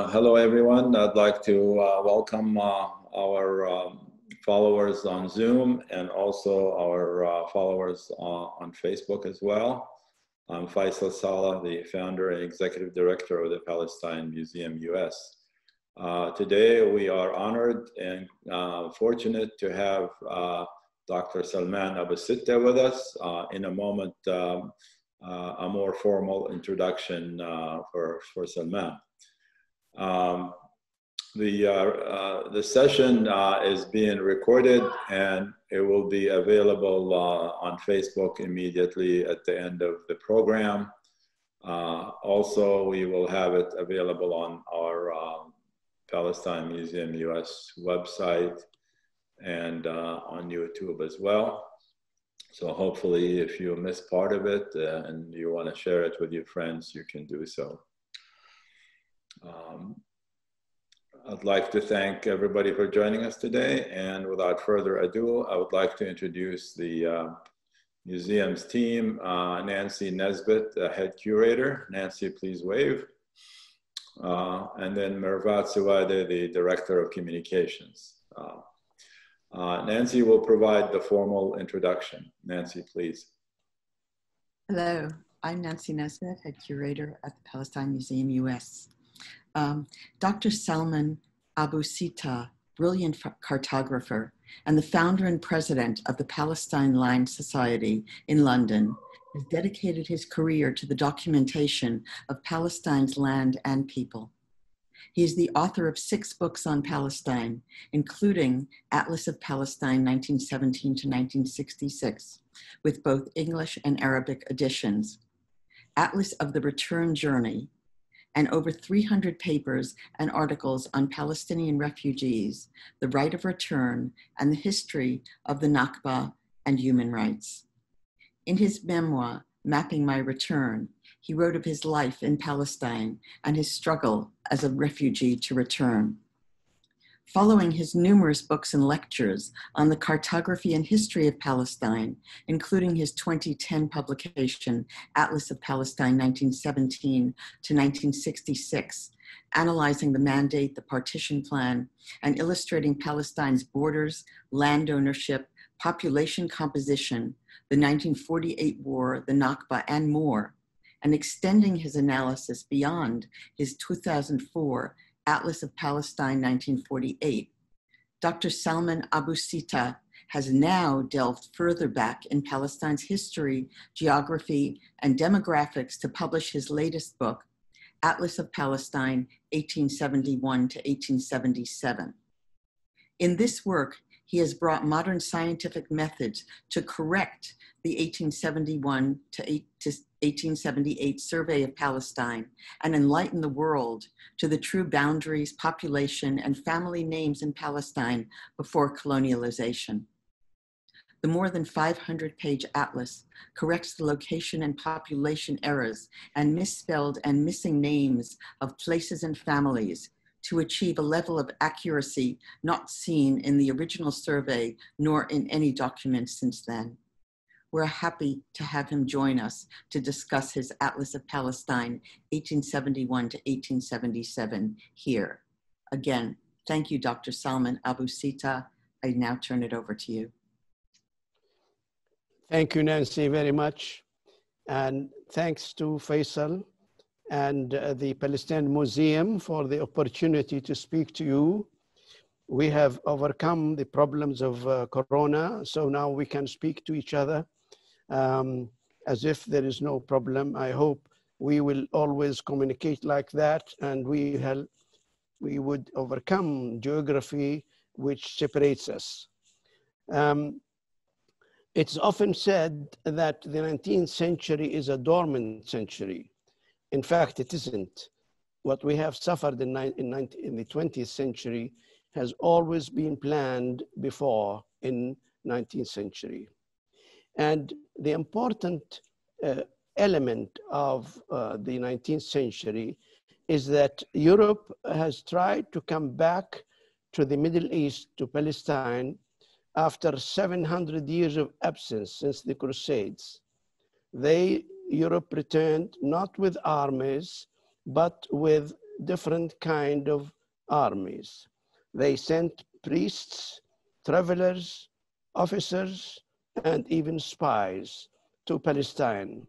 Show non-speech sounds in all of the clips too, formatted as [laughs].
hello, everyone. I'd like to uh, welcome uh, our um, followers on Zoom and also our uh, followers on Facebook as well. I'm Faisal Saleh, the founder and executive director of the Palestine Museum US. Uh, today, we are honored and uh, fortunate to have uh, Dr. Salman Abu Sitta with us. in a moment, um, a more formal introduction for, for Salman. Um, the, uh, uh, the session uh, is being recorded and it will be available uh, on Facebook immediately at the end of the program. Uh, also, we will have it available on our um, Palestine Museum US website and uh, on YouTube as well. So hopefully if you miss part of it and you want to share it with your friends, you can do so. Um, I'd like to thank everybody for joining us today. And without further ado, I would like to introduce the uh, museum's team, uh, Nancy Nesbitt, the head curator. Nancy, please wave. Uh, and then Mervat Suwade, the director of communications. Uh, uh, Nancy will provide the formal introduction. Nancy, please. Hello, I'm Nancy Nesbitt, head curator at the Palestine Museum US. Um, Dr. Salman Abu Sitta, brilliant cartographer and the founder and president of the Palestine Land Society in London, has dedicated his career to the documentation of Palestine's land and people. He is the author of six books on Palestine, including Atlas of Palestine 1917 to 1966, with both English and Arabic editions, Atlas of the Return Journey, and over 300 papers and articles on Palestinian refugees, the right of return, and the history of the Nakba and human rights. In his memoir, Mapping My Return, he wrote of his life in Palestine and his struggle as a refugee to return. Following his numerous books and lectures on the cartography and history of Palestine, including his 2010 publication, Atlas of Palestine 1917 to 1966, analyzing the mandate, the partition plan, and illustrating Palestine's borders, land ownership, population composition, the 1948 war, the Nakba, and more, and extending his analysis beyond his 2004 Atlas of Palestine 1948, Dr. Salman Abu Sitta has now delved further back in Palestine's history, geography, and demographics to publish his latest book, Atlas of Palestine 1871 to 1877. In this work, he has brought modern scientific methods to correct the 1871 to 1878 survey of Palestine and enlighten the world to the true boundaries, population, and family names in Palestine before colonialization. The more than 500 page atlas corrects the location and population errors and misspelled and missing names of places and families to achieve a level of accuracy not seen in the original survey nor in any document since then. We're happy to have him join us to discuss his Atlas of Palestine 1871 to 1877 here. Again, thank you, Dr. Salman Abu Sitta. I now turn it over to you. Thank you, Nancy, very much. And thanks to Faisal and uh, the Palestine Museum for the opportunity to speak to you. We have overcome the problems of uh, Corona, so now we can speak to each other um, as if there is no problem. I hope we will always communicate like that and we, help, we would overcome geography which separates us. Um, it's often said that the 19th century is a dormant century. In fact, it isn't. What we have suffered in, in, in the 20th century has always been planned before in 19th century. And the important uh, element of uh, the 19th century is that Europe has tried to come back to the Middle East, to Palestine, after 700 years of absence since the Crusades. They Europe returned not with armies, but with different kind of armies. They sent priests, travelers, officers, and even spies to Palestine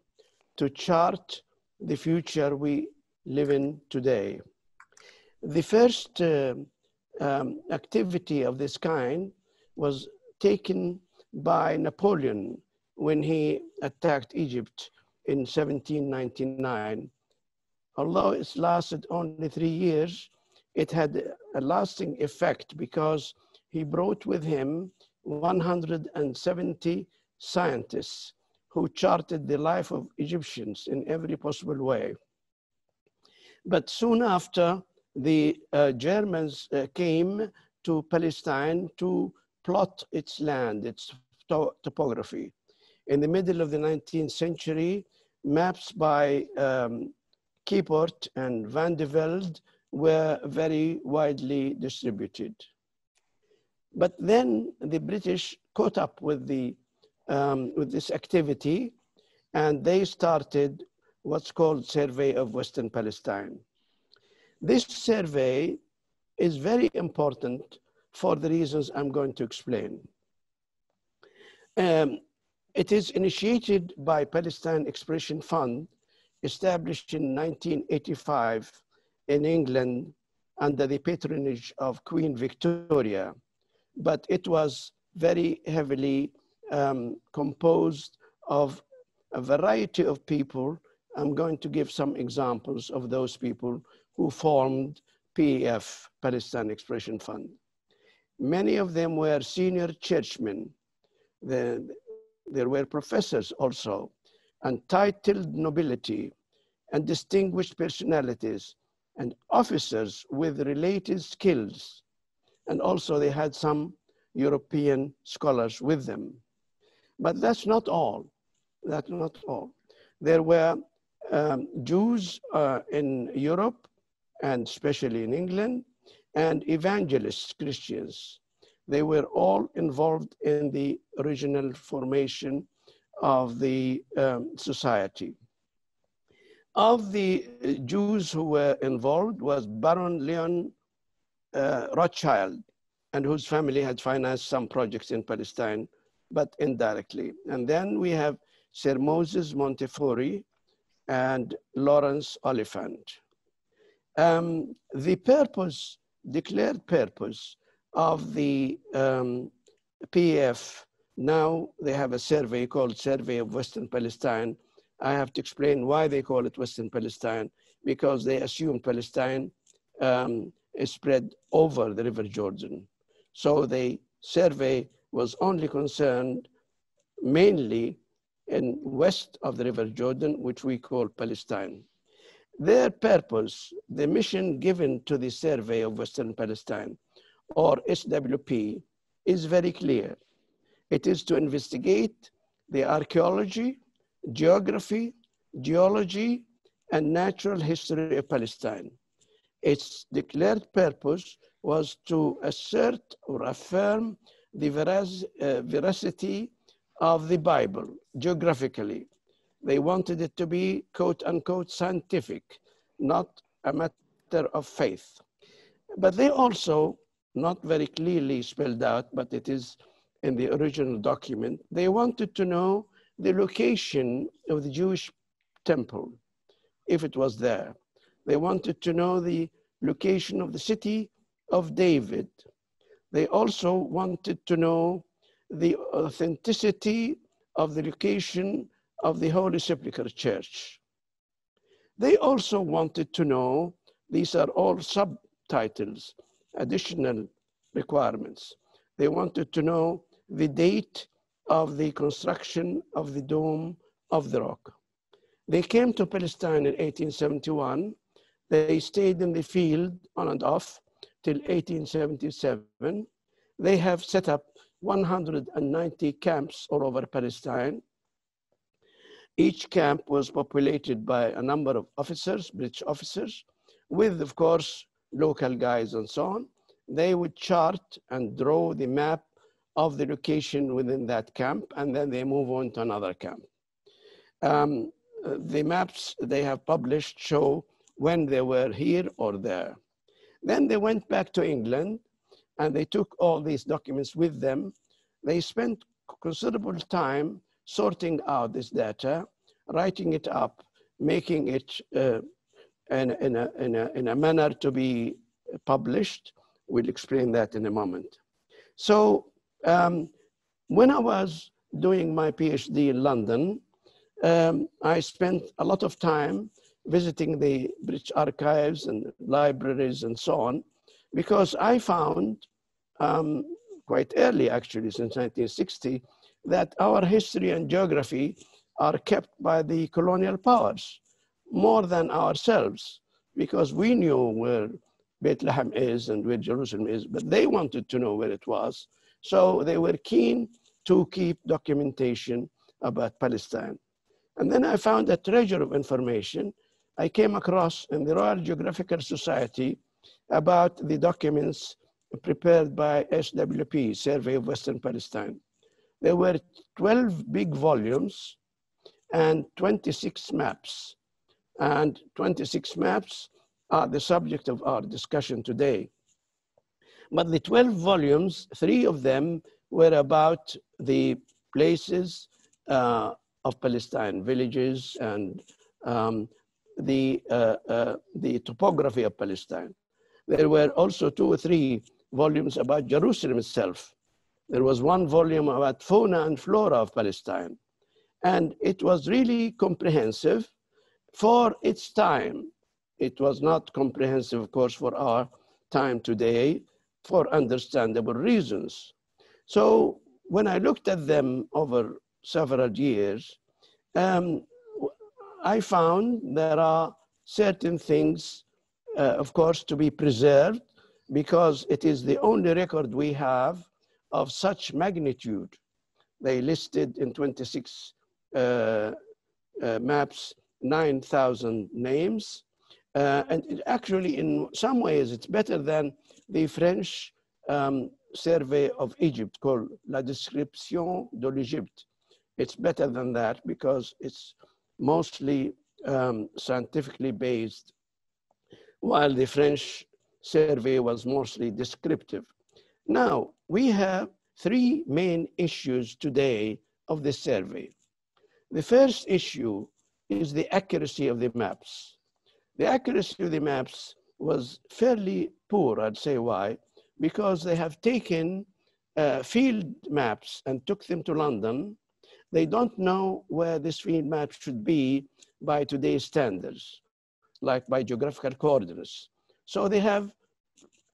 to chart the future we live in today. The first uh, um, activity of this kind was taken by Napoleon when he attacked Egypt in 1799. Although it lasted only three years, it had a lasting effect because he brought with him 170 scientists who charted the life of Egyptians in every possible way. But soon after, the uh, Germans uh, came to Palestine to plot its land, its to topography. In the middle of the 19th century, maps by um, and Van de Velde were very widely distributed. But then the British caught up with, the, um, with this activity and they started what's called Survey of Western Palestine. This survey is very important for the reasons I'm going to explain. Um, it is initiated by Palestine Exploration Fund, established in 1985 in England under the patronage of Queen Victoria, but it was very heavily um, composed of a variety of people. I'm going to give some examples of those people who formed PEF, Palestine Exploration Fund. Many of them were senior churchmen. The, there were professors also, and titled nobility, and distinguished personalities, and officers with related skills. And also they had some European scholars with them. But that's not all. That's not all. There were um, Jews uh, in Europe and especially in England, and evangelists, Christians. They were all involved in the original formation of the um, society. Of the Jews who were involved was Baron Leon uh, Rothschild, and whose family had financed some projects in Palestine, but indirectly. And then we have Sir Moses Montefiore and Lawrence Oliphant. Um, the purpose, declared purpose of the um, PF, now they have a survey called Survey of Western Palestine. I have to explain why they call it Western Palestine, because they assume Palestine um, spread over the River Jordan. So the survey was only concerned mainly in west of the River Jordan, which we call Palestine. Their purpose, the mission given to the Survey of Western Palestine, or SWP, is very clear. It is to investigate the archaeology, geography, geology, and natural history of Palestine. Its declared purpose was to assert or affirm the uh, veracity of the Bible geographically they wanted it to be quote unquote scientific, not a matter of faith. But they also, not very clearly spelled out, but it is in the original document, they wanted to know the location of the Jewish temple, if it was there. They wanted to know the location of the city of David. They also wanted to know the authenticity of the location of the Holy Sepulchre Church. They also wanted to know, these are all subtitles, additional requirements. They wanted to know the date of the construction of the Dome of the Rock. They came to Palestine in 1871. They stayed in the field on and off till 1877. They have set up 190 camps all over Palestine. Each camp was populated by a number of officers, British officers, with, of course, local guys and so on. They would chart and draw the map of the location within that camp, and then they move on to another camp. Um, the maps they have published show when they were here or there. Then they went back to England and they took all these documents with them. They spent considerable time sorting out this data, writing it up, making it uh, in, in, a, in, a, in a manner to be published. We'll explain that in a moment. So um, when I was doing my PhD in London, um, I spent a lot of time visiting the British archives and libraries and so on, because I found um, quite early, actually, since 1960, that our history and geography are kept by the colonial powers more than ourselves, because we knew where Bethlehem is and where Jerusalem is, but they wanted to know where it was. So they were keen to keep documentation about Palestine. And then I found a treasure of information I came across in the Royal Geographical Society about the documents prepared by SWP, Survey of Western Palestine. There were 12 big volumes and 26 maps. And 26 maps are the subject of our discussion today. But the 12 volumes, three of them were about the places uh, of Palestine, villages and um, the, uh, uh, the topography of Palestine. There were also two or three volumes about Jerusalem itself. There was one volume about fauna and flora of Palestine. And it was really comprehensive for its time. It was not comprehensive, of course, for our time today for understandable reasons. So when I looked at them over several years, um, I found there are certain things, uh, of course, to be preserved because it is the only record we have of such magnitude. They listed in 26 uh, uh, maps 9,000 names. Uh, and actually, in some ways, it's better than the French um, survey of Egypt called La Description de l'Égypte. It's better than that because it's mostly um, scientifically based, while the French survey was mostly descriptive. Now, we have three main issues today of the survey. The first issue is the accuracy of the maps. The accuracy of the maps was fairly poor, I'd say why, because they have taken uh, field maps and took them to London they don't know where this field map should be by today's standards, like by geographical coordinates. So they have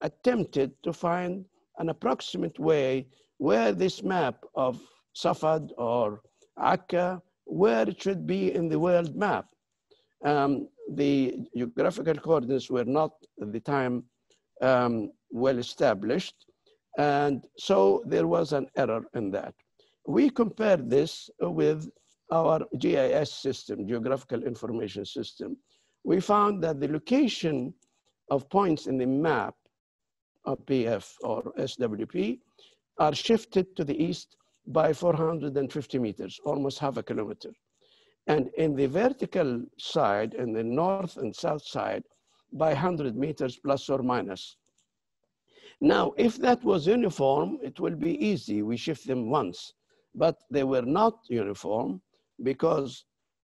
attempted to find an approximate way where this map of Safad or Akka, where it should be in the world map. Um, the geographical coordinates were not at the time um, well established. And so there was an error in that we compared this with our GIS system, Geographical Information System. We found that the location of points in the map of PF or SWP are shifted to the east by 450 meters, almost half a kilometer. And in the vertical side, in the north and south side, by 100 meters plus or minus. Now, if that was uniform, it will be easy. We shift them once but they were not uniform because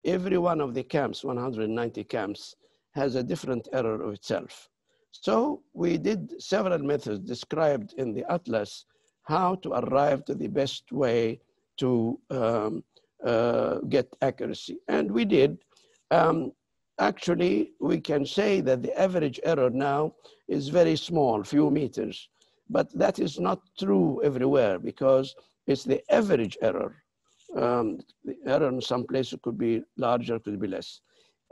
every one of the camps, 190 camps, has a different error of itself. So we did several methods described in the atlas how to arrive to the best way to um, uh, get accuracy. And we did. Um, actually, we can say that the average error now is very small, few meters. But that is not true everywhere because it's the average error. Um, the error in some places could be larger, could be less.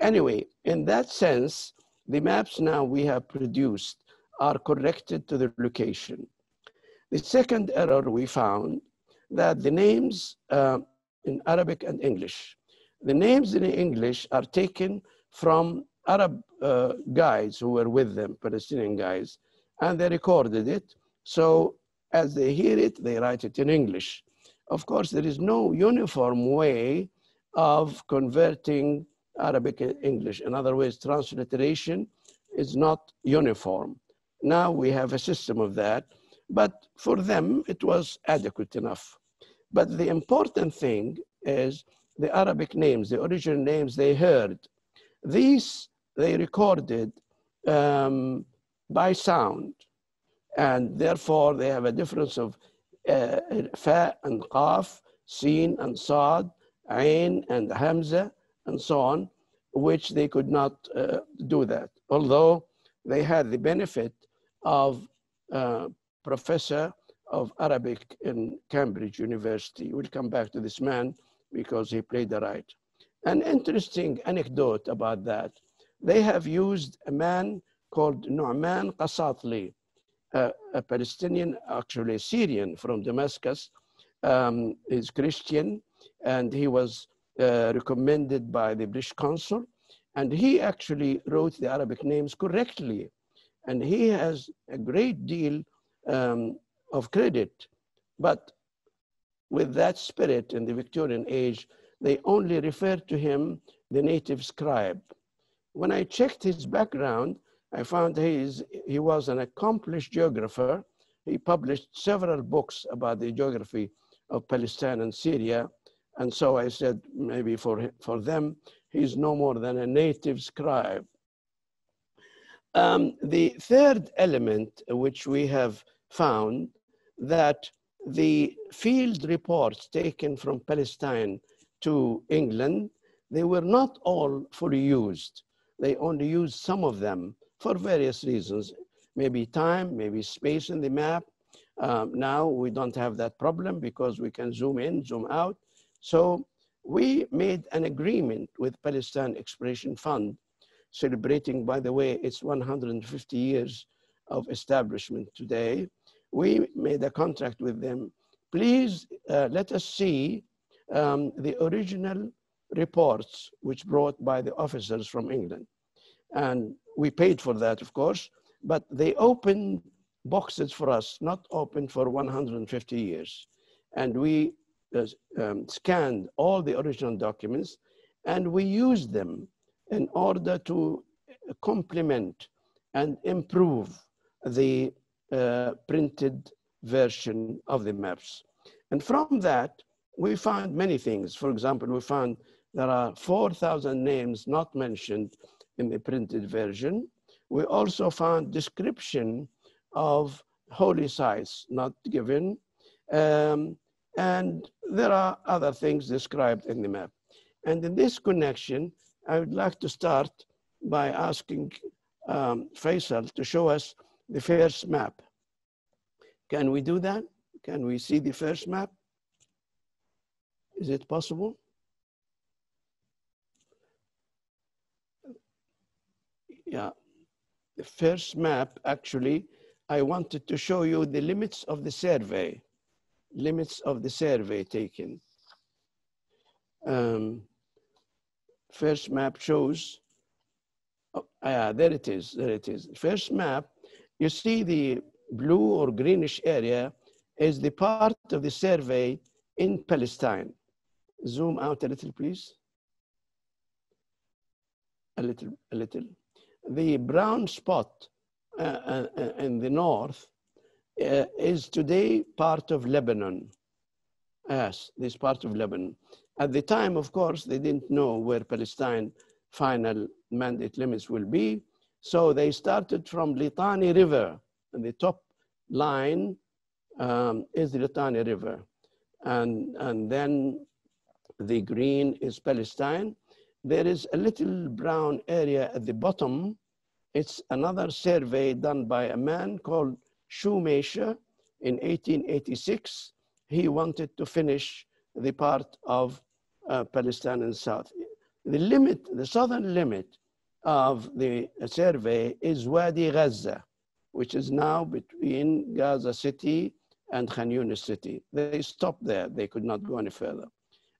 Anyway, in that sense, the maps now we have produced are corrected to the location. The second error we found that the names uh, in Arabic and English, the names in English are taken from Arab uh, guides who were with them, Palestinian guys, and they recorded it. So as they hear it, they write it in English. Of course, there is no uniform way of converting Arabic and English. In other words, transliteration is not uniform. Now we have a system of that, but for them it was adequate enough. But the important thing is the Arabic names, the original names they heard. These they recorded um, by sound, and therefore they have a difference of uh, fa and qaf, sin and sad, ain and hamza, and so on, which they could not uh, do that. Although they had the benefit of uh, professor of Arabic in Cambridge University. We'll come back to this man because he played the right. An interesting anecdote about that. They have used a man called Nu'man Qasatli, uh, a Palestinian, actually Syrian from Damascus. Um, is Christian, and he was uh, recommended by the British consul. And he actually wrote the Arabic names correctly. And he has a great deal um, of credit. But with that spirit in the Victorian age, they only referred to him the native scribe. When I checked his background, I found he, is, he was an accomplished geographer. He published several books about the geography of Palestine and Syria. And so I said, maybe for, for them, he's no more than a native scribe. Um, the third element which we have found that the field reports taken from Palestine to England, they were not all fully used. They only used some of them for various reasons, maybe time, maybe space in the map. Um, now we don't have that problem because we can zoom in, zoom out. So we made an agreement with Palestine Exploration Fund, celebrating, by the way, its 150 years of establishment today. We made a contract with them. Please uh, let us see um, the original reports which brought by the officers from England. And we paid for that, of course, but they opened boxes for us, not open for 150 years. And we uh, um, scanned all the original documents and we used them in order to complement and improve the uh, printed version of the maps. And from that, we found many things. For example, we found there are 4,000 names not mentioned in the printed version. We also found description of holy sites not given. Um, and there are other things described in the map. And in this connection, I would like to start by asking um, Faisal to show us the first map. Can we do that? Can we see the first map? Is it possible? Yeah, the first map, actually, I wanted to show you the limits of the survey, limits of the survey taken. Um, first map shows, oh, yeah, there it is, there it is. First map, you see the blue or greenish area is the part of the survey in Palestine. Zoom out a little, please. A little, a little the brown spot uh, uh, in the north uh, is today part of Lebanon. Yes, this part of Lebanon. At the time, of course, they didn't know where Palestine final mandate limits will be. So they started from Litani River, and the top line um, is the Litani River. And, and then the green is Palestine, there is a little brown area at the bottom. It's another survey done by a man called Schumacher in 1886. He wanted to finish the part of uh, Palestine and South. The limit, the southern limit of the survey is Wadi Gaza, which is now between Gaza City and Khan Yunis City. They stopped there, they could not go any further.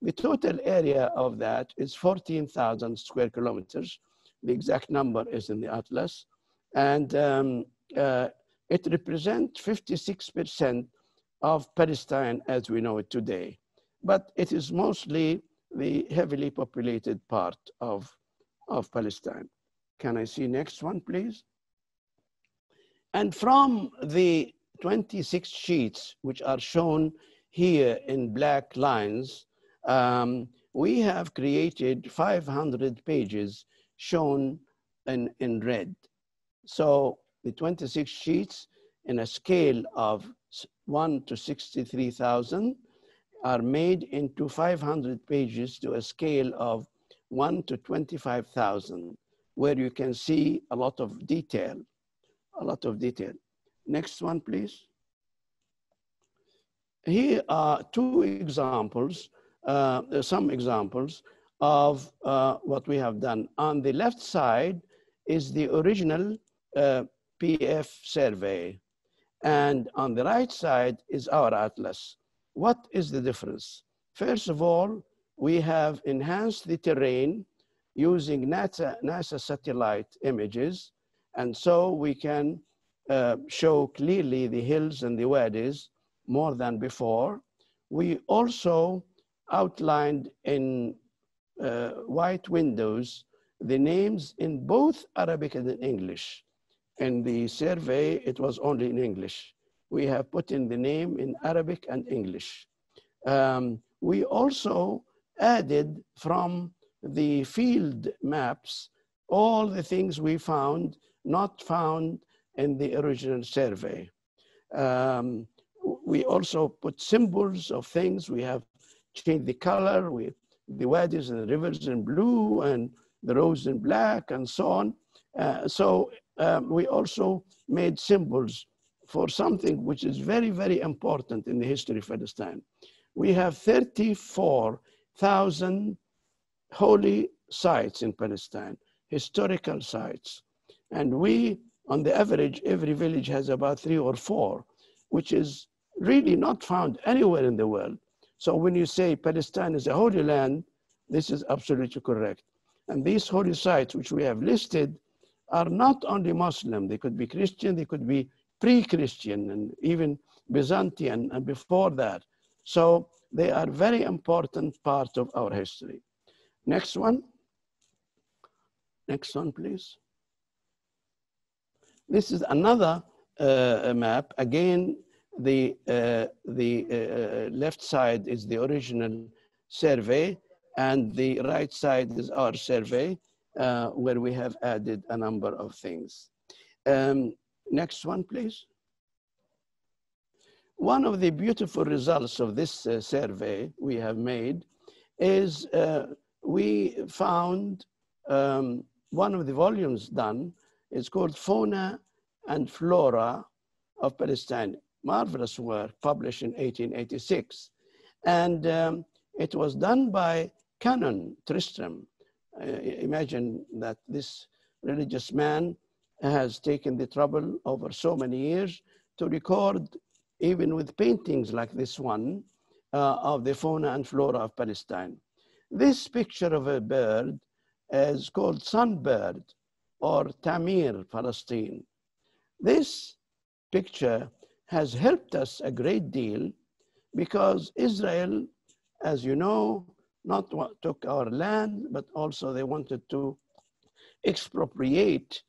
The total area of that is 14,000 square kilometers. The exact number is in the atlas. And um, uh, it represents 56% of Palestine as we know it today. But it is mostly the heavily populated part of of Palestine. Can I see next one, please? And from the 26 sheets, which are shown here in black lines, um, we have created 500 pages shown in, in red. So the 26 sheets in a scale of 1 to 63,000 are made into 500 pages to a scale of 1 to 25,000, where you can see a lot of detail, a lot of detail. Next one, please. Here are two examples, uh, some examples of uh, what we have done. On the left side is the original uh, PF survey. And on the right side is our atlas. What is the difference? First of all, we have enhanced the terrain using NASA, NASA satellite images. And so we can uh, show clearly the hills and the wadis more than before. We also outlined in uh, white windows the names in both Arabic and in English. In the survey, it was only in English. We have put in the name in Arabic and English. Um, we also added from the field maps all the things we found not found in the original survey. Um, we also put symbols of things. We have changed the color, we, the wadis and the rivers in blue and the roads in black and so on. Uh, so um, we also made symbols for something which is very, very important in the history of Palestine. We have 34,000 holy sites in Palestine, historical sites. And we, on the average, every village has about three or four, which is really not found anywhere in the world. So when you say Palestine is a holy land, this is absolutely correct. And these holy sites, which we have listed, are not only Muslim, they could be Christian, they could be pre-Christian and even Byzantine and before that. So they are very important part of our history. Next one. Next one, please. This is another uh, map. Again, the, uh, the uh, uh, left side is the original survey and the right side is our survey uh, where we have added a number of things. Um, next one, please. One of the beautiful results of this uh, survey we have made is uh, we found um, one of the volumes done is called Fauna and Flora of Palestine marvelous work published in 1886. And um, it was done by Canon Tristram. Uh, imagine that this religious man has taken the trouble over so many years to record, even with paintings like this one, uh, of the fauna and flora of Palestine. This picture of a bird is called sunbird or Tamir, Palestine. This picture has helped us a great deal because Israel, as you know, not took our land, but also they wanted to expropriate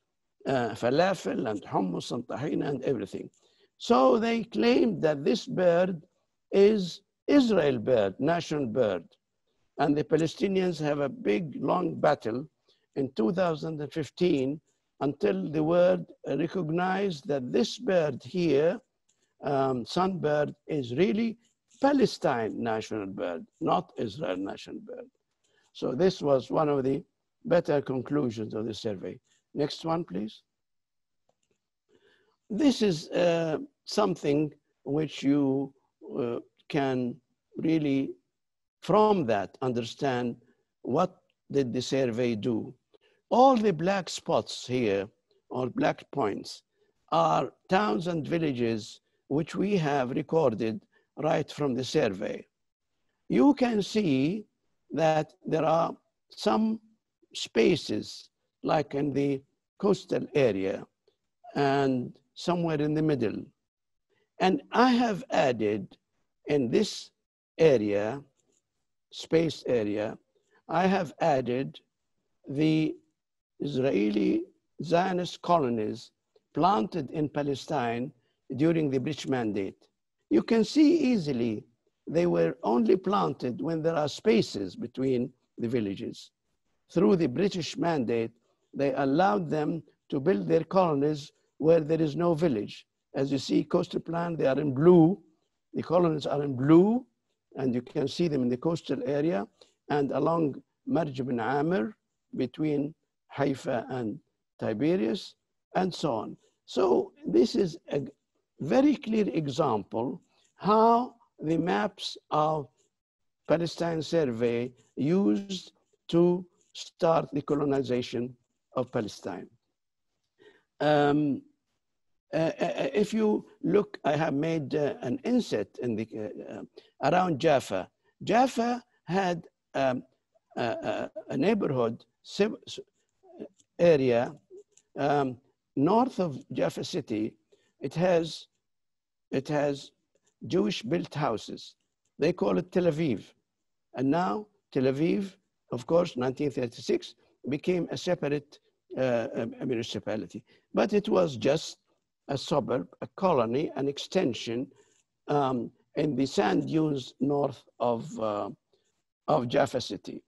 uh, falafel and hummus and tahina and everything. So they claimed that this bird is Israel bird, national bird. And the Palestinians have a big, long battle in 2015 until the world recognized that this bird here um, sunbird is really Palestine national bird, not Israel national bird. So this was one of the better conclusions of the survey. Next one, please. This is uh, something which you uh, can really, from that, understand what did the survey do. All the black spots here, or black points, are towns and villages which we have recorded right from the survey. You can see that there are some spaces like in the coastal area and somewhere in the middle. And I have added in this area, space area, I have added the Israeli Zionist colonies planted in Palestine during the British Mandate. You can see easily they were only planted when there are spaces between the villages. Through the British Mandate, they allowed them to build their colonies where there is no village. As you see, coastal plan, they are in blue. The colonies are in blue, and you can see them in the coastal area and along Marj bin Amir between Haifa and Tiberias, and so on. So this is a very clear example how the maps of Palestine survey used to start the colonization of Palestine. Um, uh, uh, if you look, I have made uh, an inset in the, uh, uh, around Jaffa. Jaffa had um, a, a, neighborhood area um, north of Jaffa City. It has, it has Jewish built houses. They call it Tel Aviv. And now Tel Aviv, of course, 1936, became a separate uh, a municipality. But it was just a suburb, a colony, an extension um, in the sand dunes north of, uh, of Jaffa City.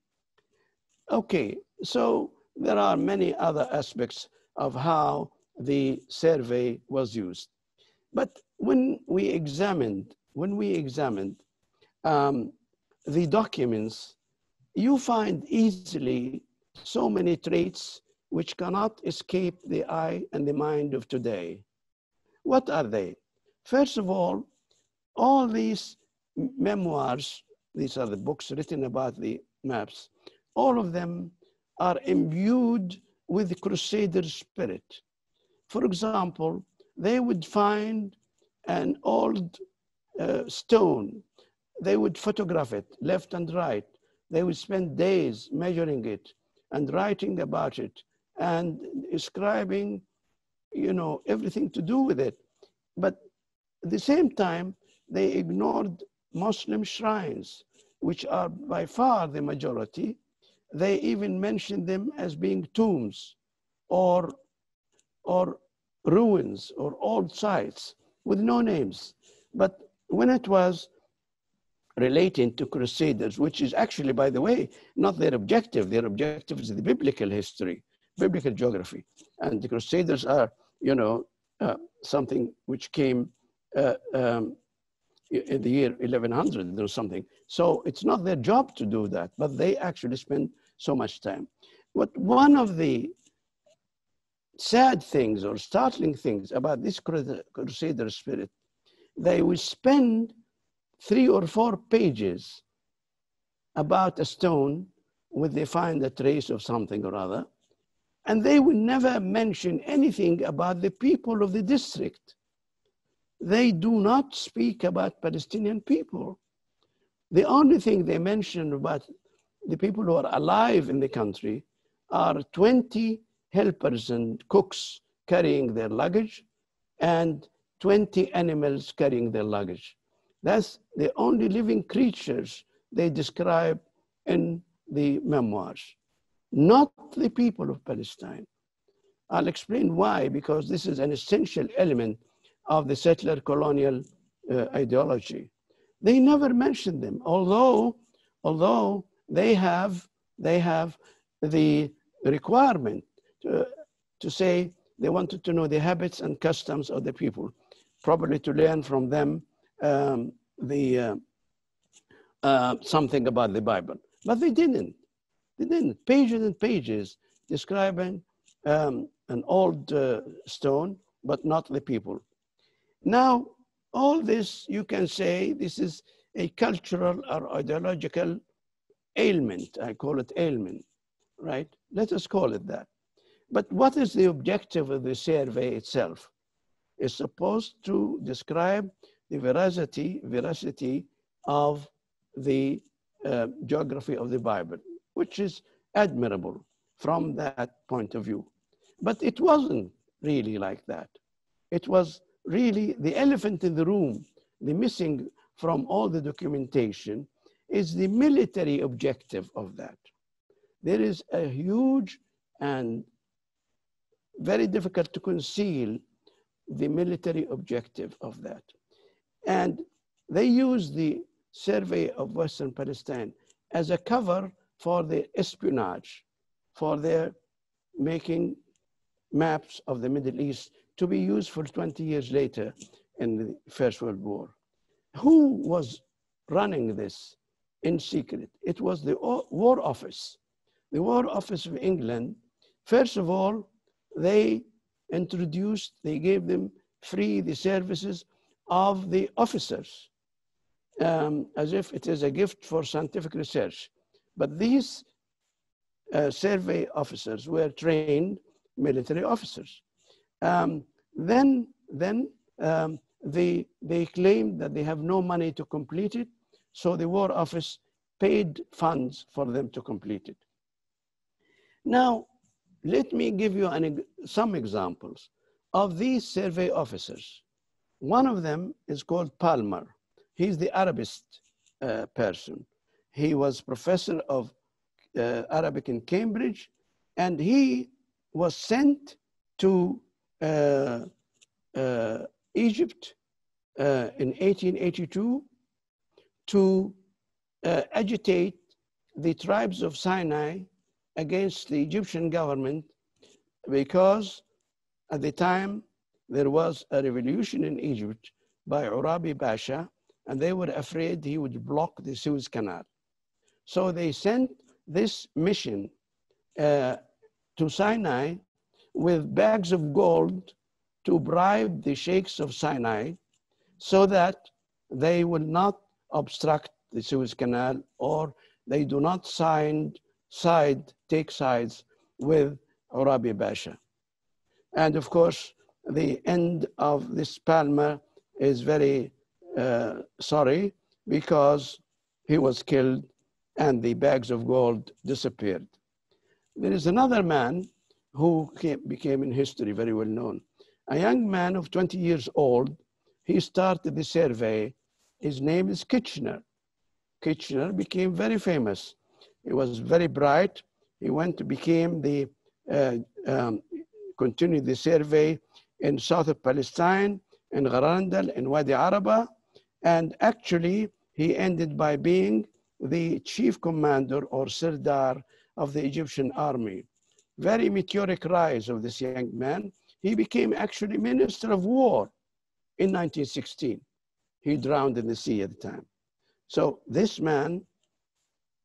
Okay, so there are many other aspects of how the survey was used. But when we examined, when we examined um, the documents, you find easily so many traits which cannot escape the eye and the mind of today. What are they? First of all, all these memoirs, these are the books written about the maps, all of them are imbued with the crusader spirit. For example, they would find an old uh, stone, they would photograph it left and right. They would spend days measuring it and writing about it and describing, you know, everything to do with it. But at the same time, they ignored Muslim shrines, which are by far the majority. They even mentioned them as being tombs or, or ruins or old sites with no names. But when it was relating to crusaders, which is actually, by the way, not their objective, their objective is the biblical history biblical geography. And the Crusaders are, you know, uh, something which came uh, um, in the year 1100 or something. So it's not their job to do that, but they actually spend so much time. But one of the sad things or startling things about this Crusader spirit, they will spend three or four pages about a stone when they find a trace of something or other, and they will never mention anything about the people of the district. They do not speak about Palestinian people. The only thing they mention about the people who are alive in the country are 20 helpers and cooks carrying their luggage and 20 animals carrying their luggage. That's the only living creatures they describe in the memoirs not the people of Palestine. I'll explain why, because this is an essential element of the settler colonial uh, ideology. They never mention them, although, although they have, they have the requirement to, say they wanted to know the habits and customs of the people, probably to learn from them um, the, uh, uh, something about the Bible. But they didn't. They didn't. Pages and pages describing um, an old uh, stone, but not the people. Now, all this, you can say, this is a cultural or ideological ailment. I call it ailment, right? Let us call it that. But what is the objective of the survey itself? It's supposed to describe the veracity, veracity of the uh, geography of the Bible which is admirable from that point of view. But it wasn't really like that. It was really the elephant in the room, the missing from all the documentation is the military objective of that. There is a huge and very difficult to conceal the military objective of that. And they used the survey of Western Palestine as a cover for the espionage, for their making maps of the Middle East to be used for 20 years later in the First World War. Who was running this in secret? It was the War Office. The War Office of England, first of all, they introduced, they gave them free the services of the officers um, as if it is a gift for scientific research. But these uh, survey officers were trained military officers. Um, then then um, they, they claimed that they have no money to complete it, so the War Office paid funds for them to complete it. Now, let me give you an, some examples of these survey officers. One of them is called Palmer. He's the Arabist uh, person. He was professor of uh, Arabic in Cambridge, and he was sent to uh, uh Egypt uh, in 1882 to uh, agitate the tribes of Sinai against the Egyptian government because at the time there was a revolution in Egypt by Urabi Pasha and they were afraid he would block the Suez Canal. So they sent this mission uh, to Sinai with bags of gold to bribe the sheikhs of Sinai so that they will not obstruct the Suez Canal or they do not sign, side, take sides with Urabi Basha. And of course, the end of this Palmer is very uh, sorry because he was killed and the bags of gold disappeared. There is another man who came, became in history very well known. A young man of 20 years old, he started the survey. His name is Kitchener. Kitchener became very famous. He was very bright. He went to became the, uh, um, continued the survey in south of Palestine, in Garandal, in Wadi Araba, and actually, he ended by being the chief commander or Sirdar of the Egyptian army. Very meteoric rise of this young man. He became actually Minister of War in 1916. He drowned in the sea at the time. So this man,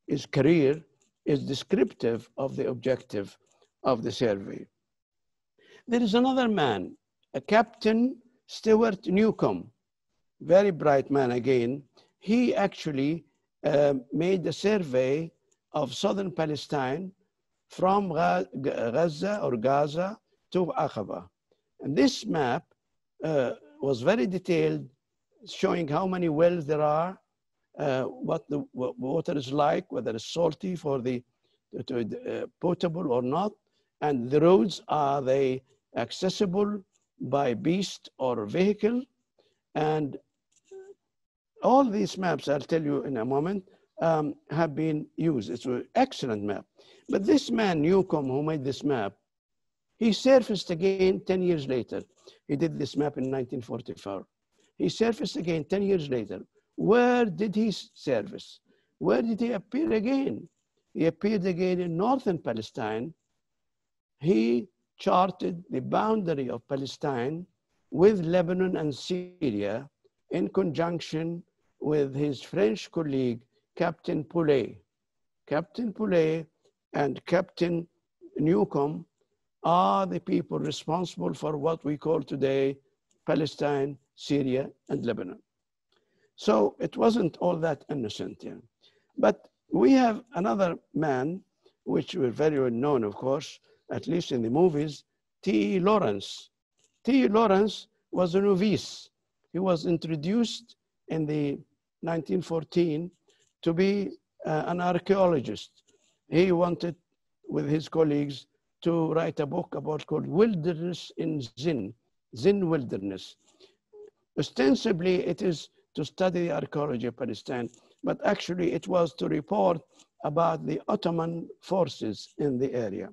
his career is descriptive of the objective of the survey. There is another man, a Captain Stewart Newcombe, very bright man again, he actually uh, made a survey of southern Palestine from Gaza or Gaza to Aqaba. And this map uh, was very detailed, showing how many wells there are, uh, what the what water is like, whether it's salty for the uh, potable or not, and the roads are they accessible by beast or vehicle, and all these maps, I'll tell you in a moment, um, have been used. It's an excellent map. But this man, Newcombe, who made this map, he surfaced again 10 years later. He did this map in 1944. He surfaced again 10 years later. Where did he surface? Where did he appear again? He appeared again in northern Palestine. He charted the boundary of Palestine with Lebanon and Syria in conjunction with his French colleague, Captain Paulet. Captain Paulet and Captain Newcombe are the people responsible for what we call today Palestine, Syria, and Lebanon. So it wasn't all that innocent. Yeah. But we have another man, which was very well known, of course, at least in the movies, T. Lawrence. T. Lawrence was a novice. He was introduced in the 1914 to be uh, an archaeologist. He wanted, with his colleagues, to write a book about called Wilderness in Zin, Zin Wilderness. Ostensibly, it is to study the archaeology of Palestine, but actually it was to report about the Ottoman forces in the area.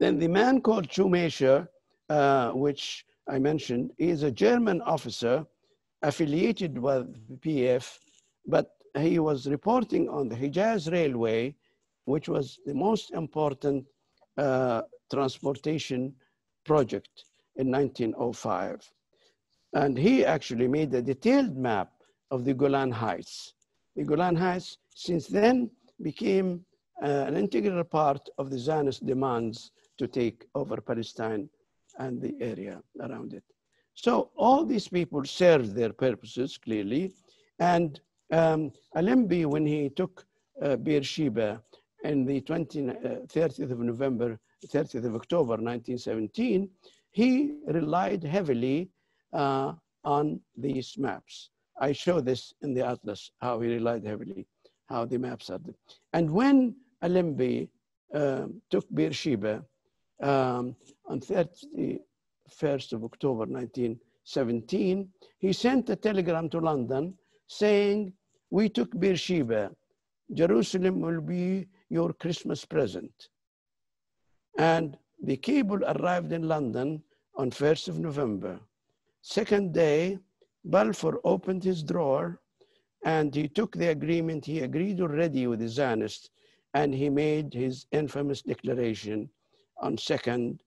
Then the man called Schumacher, uh, which I mentioned, is a German officer affiliated with PF, but he was reporting on the Hijaz Railway, which was the most important uh, transportation project in 1905. And he actually made a detailed map of the Golan Heights. The Golan Heights, since then, became uh, an integral part of the Zionist demands to take over Palestine and the area around it. So all these people served their purposes clearly. And um, when he took uh, Beersheba in the 20, uh, 30th of November, 30th of October 1917, he relied heavily uh, on these maps. I show this in the atlas, how he relied heavily, how the maps are. And when Allenby um, took Beersheba um, on 31st of October 1917, he sent a telegram to London saying, we took Beersheba, Jerusalem will be your Christmas present. And the cable arrived in London on 1st of November. Second day, Balfour opened his drawer and he took the agreement. He agreed already with the Zionists and he made his infamous declaration on 2nd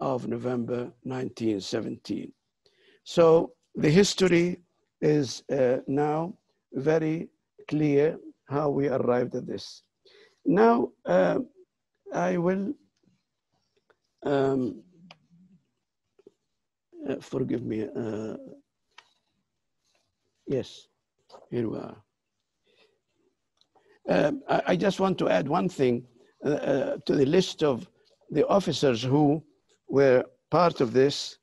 of November 1917. So the history is uh, now very clear how we arrived at this. Now, uh, I will, um, uh, forgive me, uh, yes, here we are. Um, I, I, just want to add one thing uh, uh, to the list of the officers who were part of this.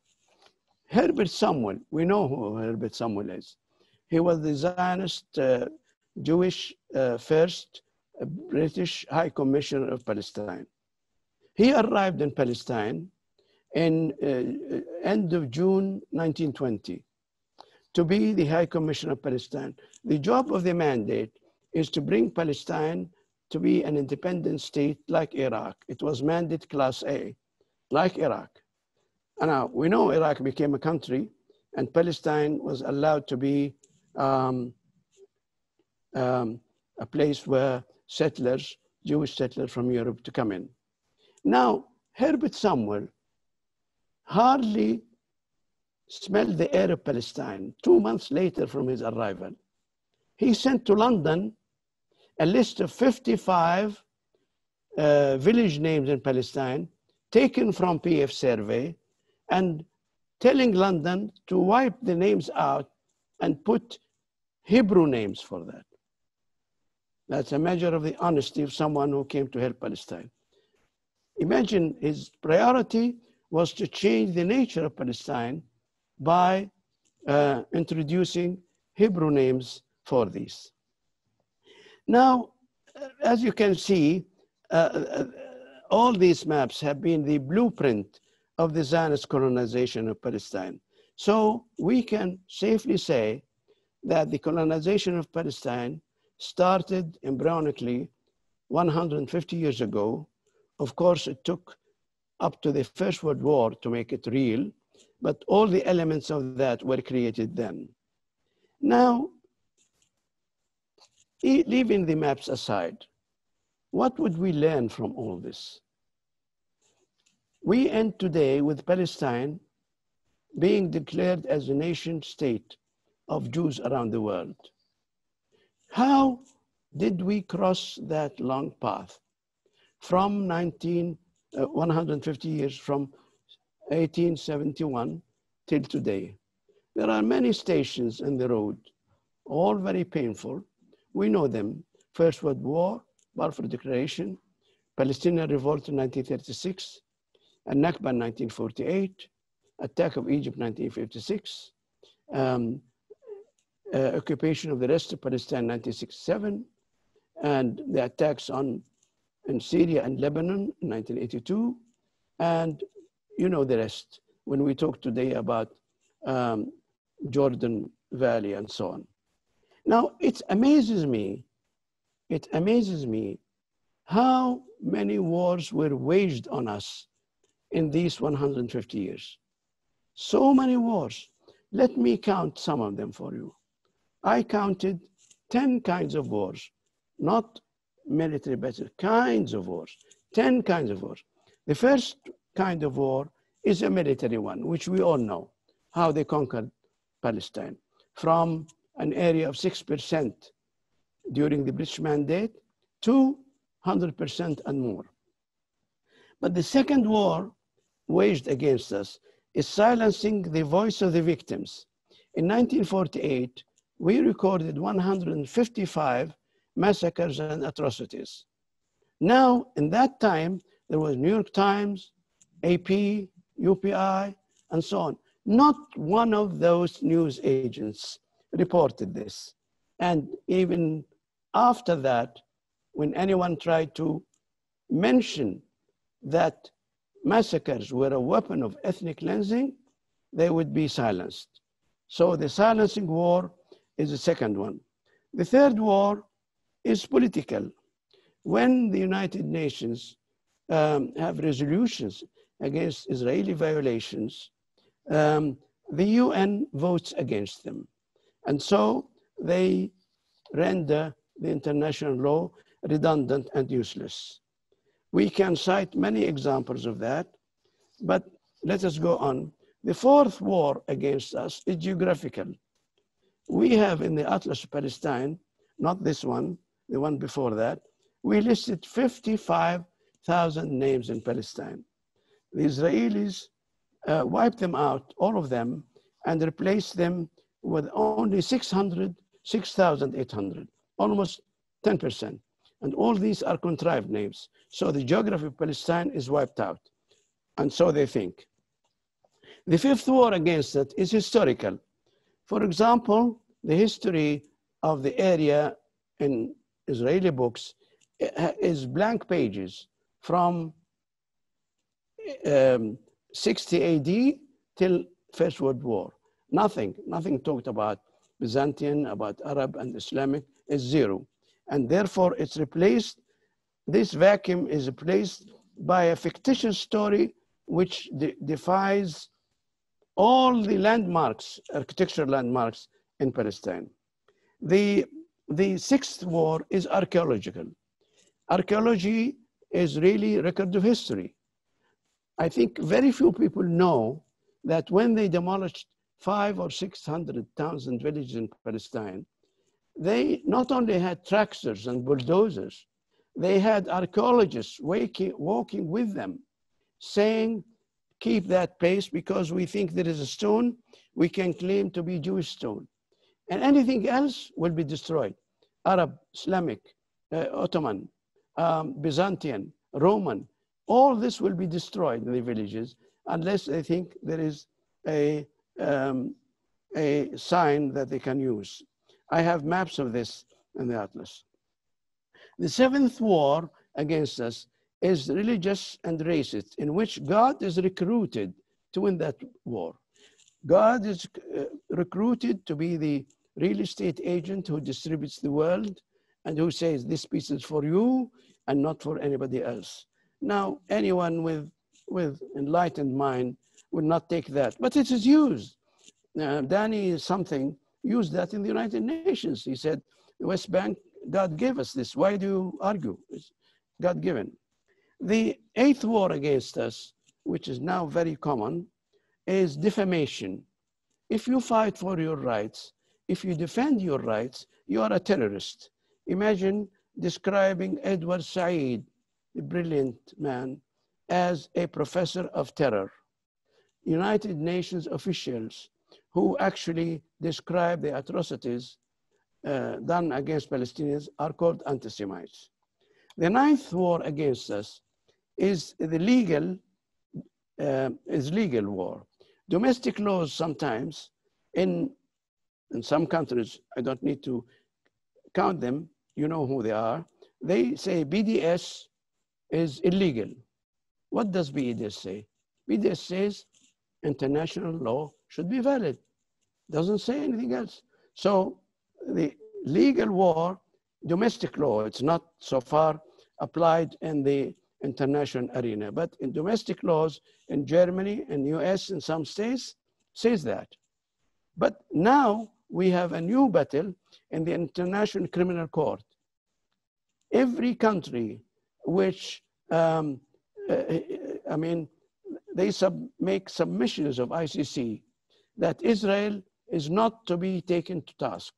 Herbert Samuel, we know who Herbert Samuel is. He was the Zionist uh, Jewish first British High Commissioner of Palestine. He arrived in Palestine in uh, end of June 1920 to be the High Commissioner of Palestine. The job of the mandate is to bring Palestine to be an independent state like Iraq. It was mandate class A, like Iraq. And now we know Iraq became a country and Palestine was allowed to be um, um, a place where settlers, Jewish settlers from Europe to come in. Now, Herbert Samuel hardly smelled the air of Palestine two months later from his arrival. He sent to London a list of 55 uh, village names in Palestine taken from PF survey and telling London to wipe the names out and put Hebrew names for that. That's a measure of the honesty of someone who came to help Palestine. Imagine his priority was to change the nature of Palestine by uh, introducing Hebrew names for these. Now, as you can see, uh, uh, all these maps have been the blueprint of the Zionist colonization of Palestine. So we can safely say that the colonization of Palestine started embryonically 150 years ago. Of course, it took up to the First World War to make it real, but all the elements of that were created then. Now, leaving the maps aside, what would we learn from all this? We end today with Palestine being declared as a nation state of Jews around the world. How did we cross that long path from 19, uh, 150 years from 1871 till today? There are many stations in the road, all very painful. We know them. First World War, Balfour Declaration, Palestinian Revolt in 1936, and Nakba in 1948, attack of Egypt 1956, um, uh, occupation of the rest of Palestine 1967, and the attacks on in Syria and Lebanon in 1982, and you know the rest when we talk today about um, Jordan Valley and so on. Now, it amazes me, it amazes me how many wars were waged on us in these 150 years. So many wars. Let me count some of them for you. I counted 10 kinds of wars, not military battles, kinds of wars, 10 kinds of wars. The first kind of war is a military one, which we all know, how they conquered Palestine from an area of 6% during the British Mandate to 100% and more. But the second war waged against us is silencing the voice of the victims. In 1948, we recorded 155 massacres and atrocities. Now, in that time, there was New York Times, AP, UPI, and so on. Not one of those news agents reported this. And even after that, when anyone tried to mention that massacres were a weapon of ethnic cleansing, they would be silenced. So the silencing war is the second one. The third war is political. When the United Nations um, have resolutions against Israeli violations, um, the UN votes against them. And so they render the international law redundant and useless. We can cite many examples of that, but let us go on. The fourth war against us is geographical. We have in the Atlas of Palestine, not this one, the one before that, we listed 55,000 names in Palestine. The Israelis uh, wiped them out, all of them, and replaced them with only 600, 6,800, almost 10%. And all these are contrived names. So the geography of Palestine is wiped out. And so they think. The fifth war against it is historical. For example, the history of the area in Israeli books eh, is blank pages from um, 60 AD till First World War. Nothing, nothing talked about Byzantine, about Arab and Islamic is zero. And therefore it's replaced, this vacuum is replaced by a fictitious story which de defies all the landmarks, architectural landmarks in Palestine. The, the sixth war is archaeological. Archaeology is really record of history. I think very few people know that when they demolished five or 600 towns and villages in Palestine, they not only had tractors and bulldozers, they had archaeologists waking, walking with them, saying, keep that pace because we think there is a stone we can claim to be Jewish stone. And anything else will be destroyed. Arab, Islamic, uh, Ottoman, um, Byzantine, Roman, all this will be destroyed in the villages unless they think there is a, um, a sign that they can use. I have maps of this in the Atlas. The seventh war against us is religious and racist, in which God is recruited to win that war. God is uh, recruited to be the real estate agent who distributes the world and who says this piece is for you and not for anybody else. Now, anyone with, with enlightened mind would not take that, but it is used. Uh, Danny something used that in the United Nations. He said, the West Bank, God gave us this. Why do you argue? It's God given. The eighth war against us, which is now very common, is defamation. If you fight for your rights, if you defend your rights, you are a terrorist. Imagine describing Edward Said, a brilliant man, as a professor of terror. United Nations officials who actually describe the atrocities uh, done against Palestinians are called anti-Semites. The ninth war against us is the legal, uh, is legal war. Domestic laws sometimes in, in some countries, I don't need to count them, you know who they are, they say BDS is illegal. What does BDS say? BDS says international law should be valid. Doesn't say anything else. So the legal war, domestic law, it's not so far applied in the international arena. But in domestic laws in Germany and US in some states says that. But now we have a new battle in the International Criminal Court. Every country which, um, uh, I mean, they sub make submissions of ICC that Israel is not to be taken to task.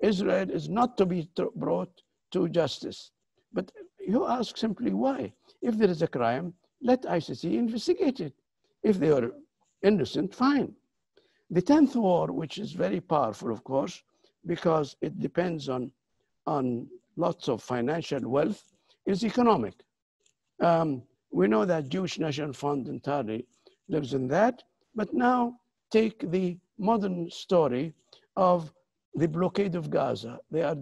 Israel is not to be brought to justice. But you ask simply why? If there is a crime, let ICC investigate it. If they are innocent, fine. The 10th war, which is very powerful, of course, because it depends on, on lots of financial wealth, is economic. Um, we know that Jewish National Fund entirely lives in that, but now take the modern story of the blockade of Gaza. They are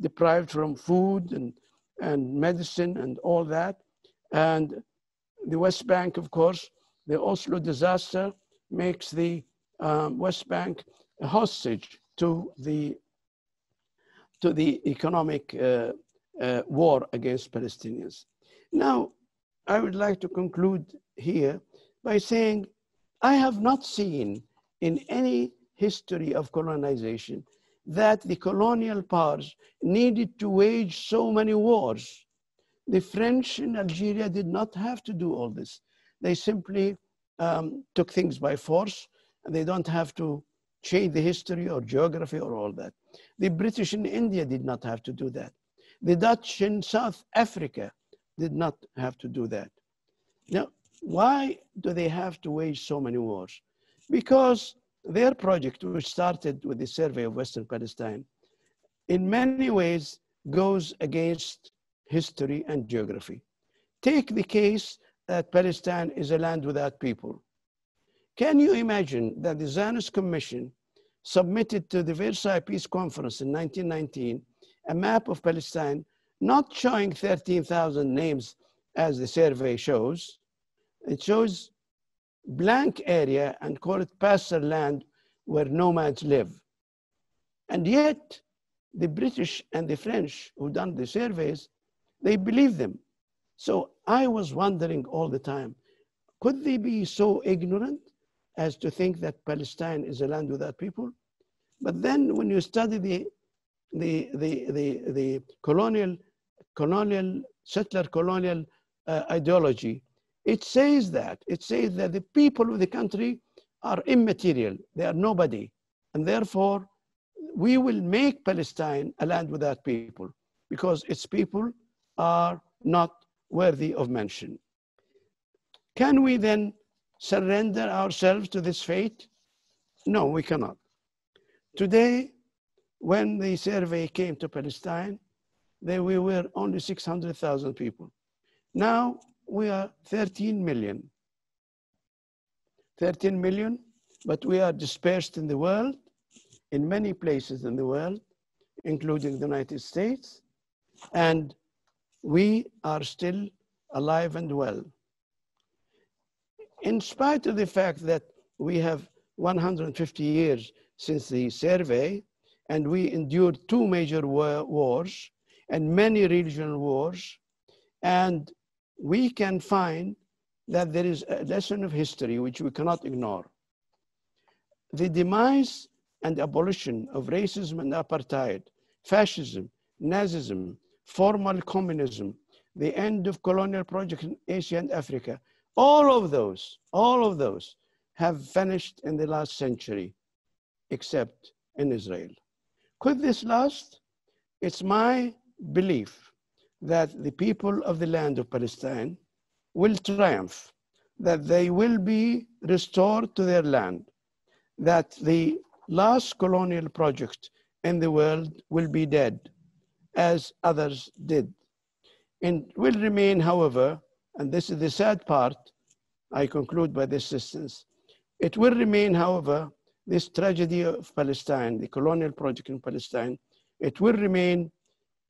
deprived from food and, and medicine and all that. And the West Bank, of course, the Oslo disaster makes the um, West Bank a hostage to the, to the economic uh, uh, war against Palestinians. Now, I would like to conclude here by saying I have not seen in any history of colonization that the colonial powers needed to wage so many wars. The French in Algeria did not have to do all this. They simply um, took things by force and they don't have to change the history or geography or all that. The British in India did not have to do that. The Dutch in South Africa did not have to do that. Now, why do they have to wage so many wars? Because their project, which started with the survey of Western Palestine, in many ways goes against history and geography. Take the case that Palestine is a land without people. Can you imagine that the Zionist Commission submitted to the Versailles Peace Conference in 1919 a map of Palestine, not showing 13,000 names as the survey shows. It shows blank area and call it pasture land where nomads live. And yet, the British and the French who done the surveys, they believe them. So I was wondering all the time, could they be so ignorant as to think that Palestine is a land without people? But then when you study the, the, the, the, the colonial, colonial, settler colonial uh, ideology, it says that, it says that the people of the country are immaterial, they are nobody. And therefore, we will make Palestine a land without people because its people are not worthy of mention. Can we then surrender ourselves to this fate? No, we cannot. Today, when the survey came to Palestine, there we were only 600,000 people. Now we are 13 million. 13 million, but we are dispersed in the world, in many places in the world, including the United States, and we are still alive and well. In spite of the fact that we have 150 years since the survey, and we endured two major war wars and many regional wars, and we can find that there is a lesson of history which we cannot ignore. The demise and abolition of racism and apartheid, fascism, Nazism, formal communism, the end of colonial projects in Asia and Africa, all of those, all of those have vanished in the last century, except in Israel. Could this last? It's my belief that the people of the land of Palestine will triumph, that they will be restored to their land, that the last colonial project in the world will be dead, as others did. And will remain, however, and this is the sad part, I conclude by this instance, it will remain, however, this tragedy of Palestine, the colonial project in Palestine, it will remain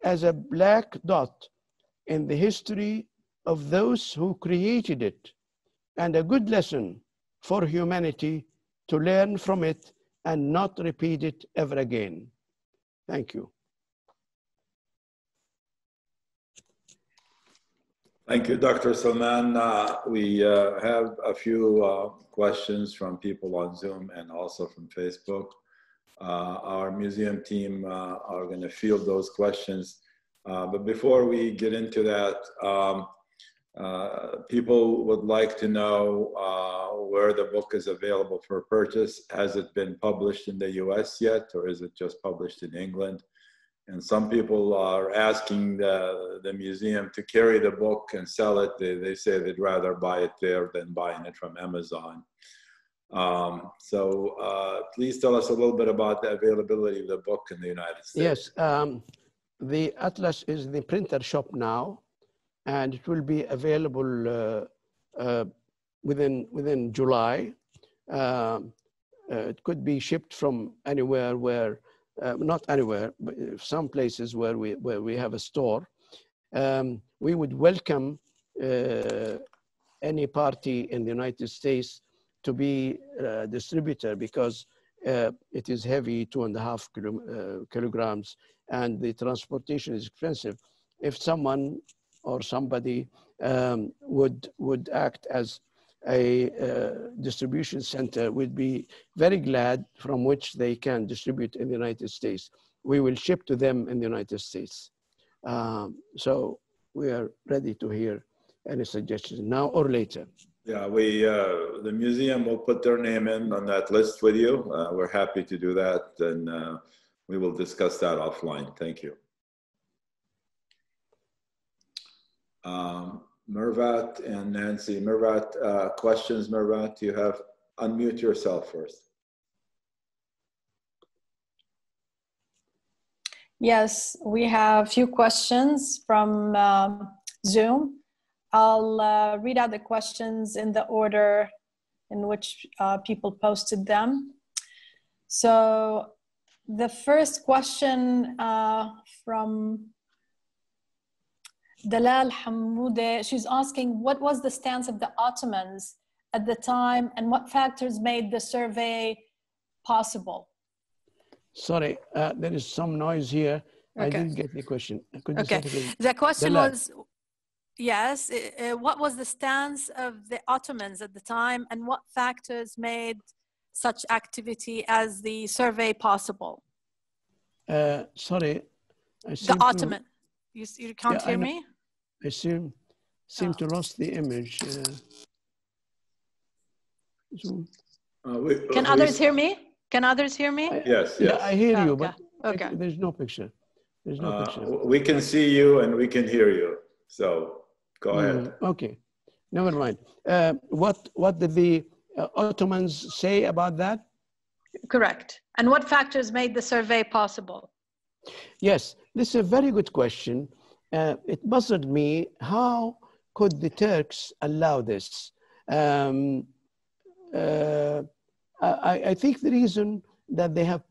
as a black dot in the history of those who created it and a good lesson for humanity to learn from it and not repeat it ever again. Thank you. Thank you, Dr. Salman. Uh, we uh, have a few uh, questions from people on Zoom and also from Facebook. Uh, our museum team uh, are going to field those questions. Uh, but before we get into that, um, people would like to know where the book is available for purchase. Has it been published in the US yet, or is it just published in England? And some people are asking the, the museum to carry the book and sell it. They, they say they'd rather buy it there than buying it from Amazon. Um, so uh, please tell us a little bit about the availability of the book in the United States. Yes, um, the Atlas is in the printer shop now, and it will be available uh, uh, within, within July. Um, uh, it could be shipped from anywhere where uh, not anywhere, but some places where we, where we have a store, um, we would welcome uh, any party in the United States to be a distributor because uh, it is heavy, two and a half kilo, uh, kilograms, and the transportation is expensive. If someone or somebody um, would, would act as a uh, distribution center would be very glad from which they can distribute in the United States. We will ship to them in the United States. Um, so we are ready to hear any suggestions now or later. Yeah, we uh, the museum will put their name in on that list with you. Uh, we're happy to do that, and uh, we will discuss that offline. Thank you. Um, Mervat and Nancy. Mervat, uh, questions, Mervat? You have unmute yourself first. Yes, we have a few questions from um, Zoom. I'll uh, read out the questions in the order in which uh, people posted them. So the first question uh, from Dalal Hamoude, she's asking what was the stance of the Ottomans at the time and what factors made the survey possible? Sorry, uh, there is some noise here. Okay. I didn't get the question. Could okay. The question Dalal. was, yes, uh, what was the stance of the Ottomans at the time and what factors made such activity as the survey possible? Uh, sorry. the Ottoman. To... You, you can't yeah, hear me? I seem, seem oh. to lost the image. Uh, uh, we, uh, Can others hear me? Can others hear me? I, yes, yes. Yeah, I hear you, okay. but okay. there's no picture. There's no uh, picture. We can see you and we can hear you. So go mm, ahead. Okay, never mind. Uh, what, what did the uh, Ottomans say about that? Correct. And what factors made the survey possible? Yes, this is a very good question uh, it puzzled me how could the Turks allow this? Um, uh, I, I, think the reason that they have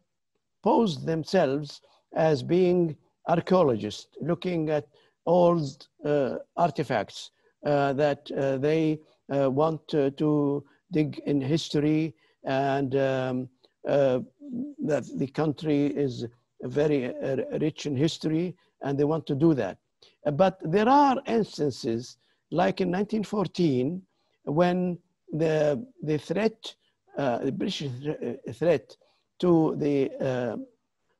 posed themselves as being archaeologists, looking at old uh, artifacts uh, that uh, they uh, want to dig in history and um, that the country is very rich in history and they want to do that. But there are instances, like in 1914, when the, the threat, uh, the British threat to the uh,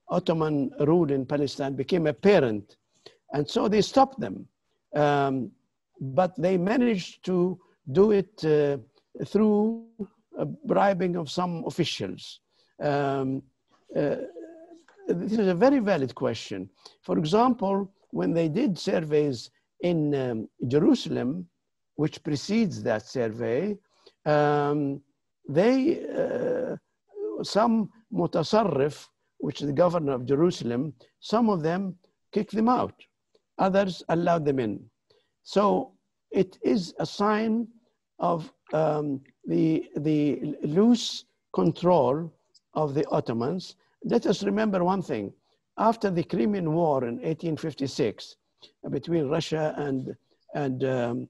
Ottoman rule in Palestine became apparent. And so they stopped them. Um, but they managed to do it uh, through bribing of some officials. Um, uh, this is a very valid question. For example, when they did surveys in um, Jerusalem, which precedes that survey, um, they, uh, some mutasarrif, which is the governor of Jerusalem, some of them kicked them out. Others allowed them in. So it is a sign of um, the, the loose control of the Ottomans. Let us remember one thing after the Crimean War in 1856 uh, between Russia and, and, um,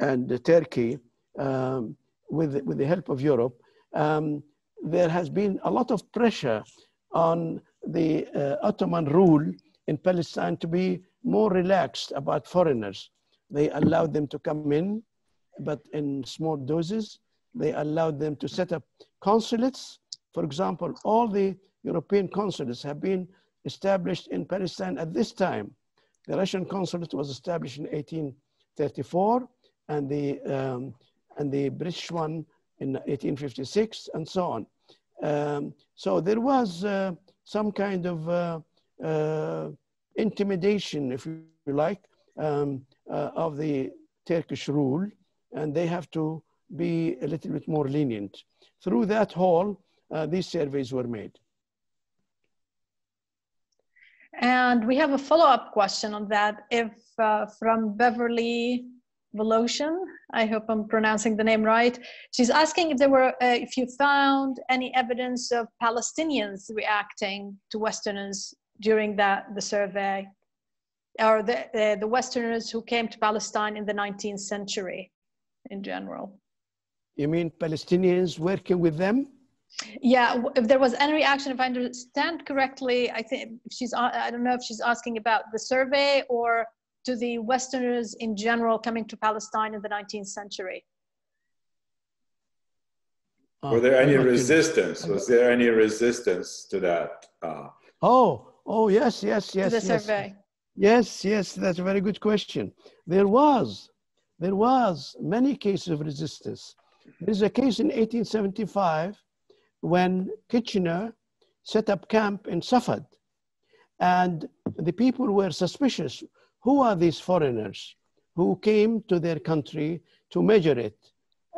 and Turkey, um, with, with the help of Europe, um, there has been a lot of pressure on the uh, Ottoman rule in Palestine to be more relaxed about foreigners. They allowed them to come in, but in small doses. They allowed them to set up consulates. For example, all the European consulates have been established in Palestine at this time. The Russian consulate was established in 1834 and the, um, and the British one in 1856 and so on. Um, so there was uh, some kind of uh, uh, intimidation, if you like, um, uh, of the Turkish rule, and they have to be a little bit more lenient. Through that hall, uh, these surveys were made. And we have a follow-up question on that. If uh, from Beverly Voloshin, I hope I'm pronouncing the name right. She's asking if there were, uh, if you found any evidence of Palestinians reacting to Westerners during that the survey, or the uh, the Westerners who came to Palestine in the 19th century, in general. You mean Palestinians working with them? Yeah, if there was any reaction, if I understand correctly, I think she's, I don't know if she's asking about the survey or to the Westerners in general coming to Palestine in the 19th century. Were there any resistance? Was there any resistance to that? Uh, oh, oh, yes, yes, yes. To the yes. survey. Yes, yes, that's a very good question. There was, there was many cases of resistance. There's a case in 1875 when Kitchener set up camp in Safed. And the people were suspicious. Who are these foreigners who came to their country to measure it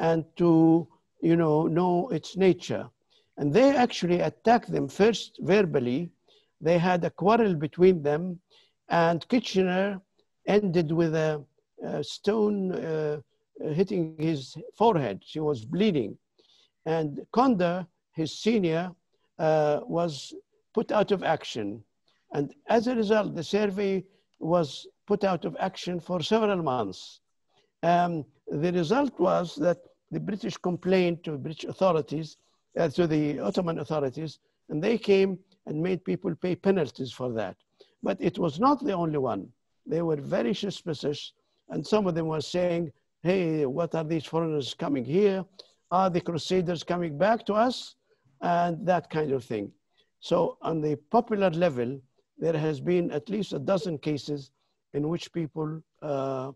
and to, you know, know its nature? And they actually attacked them first verbally. They had a quarrel between them, and Kitchener ended with a, a stone uh, hitting his forehead. She was bleeding. And Conder his senior, uh, was put out of action. And as a result, the survey was put out of action for several months. Um, the result was that the British complained to British authorities, uh, to the Ottoman authorities, and they came and made people pay penalties for that. But it was not the only one. They were very suspicious, and some of them were saying, hey, what are these foreigners coming here? Are the Crusaders coming back to us? And that kind of thing. So on the popular level, there has been at least a dozen cases in which people uh,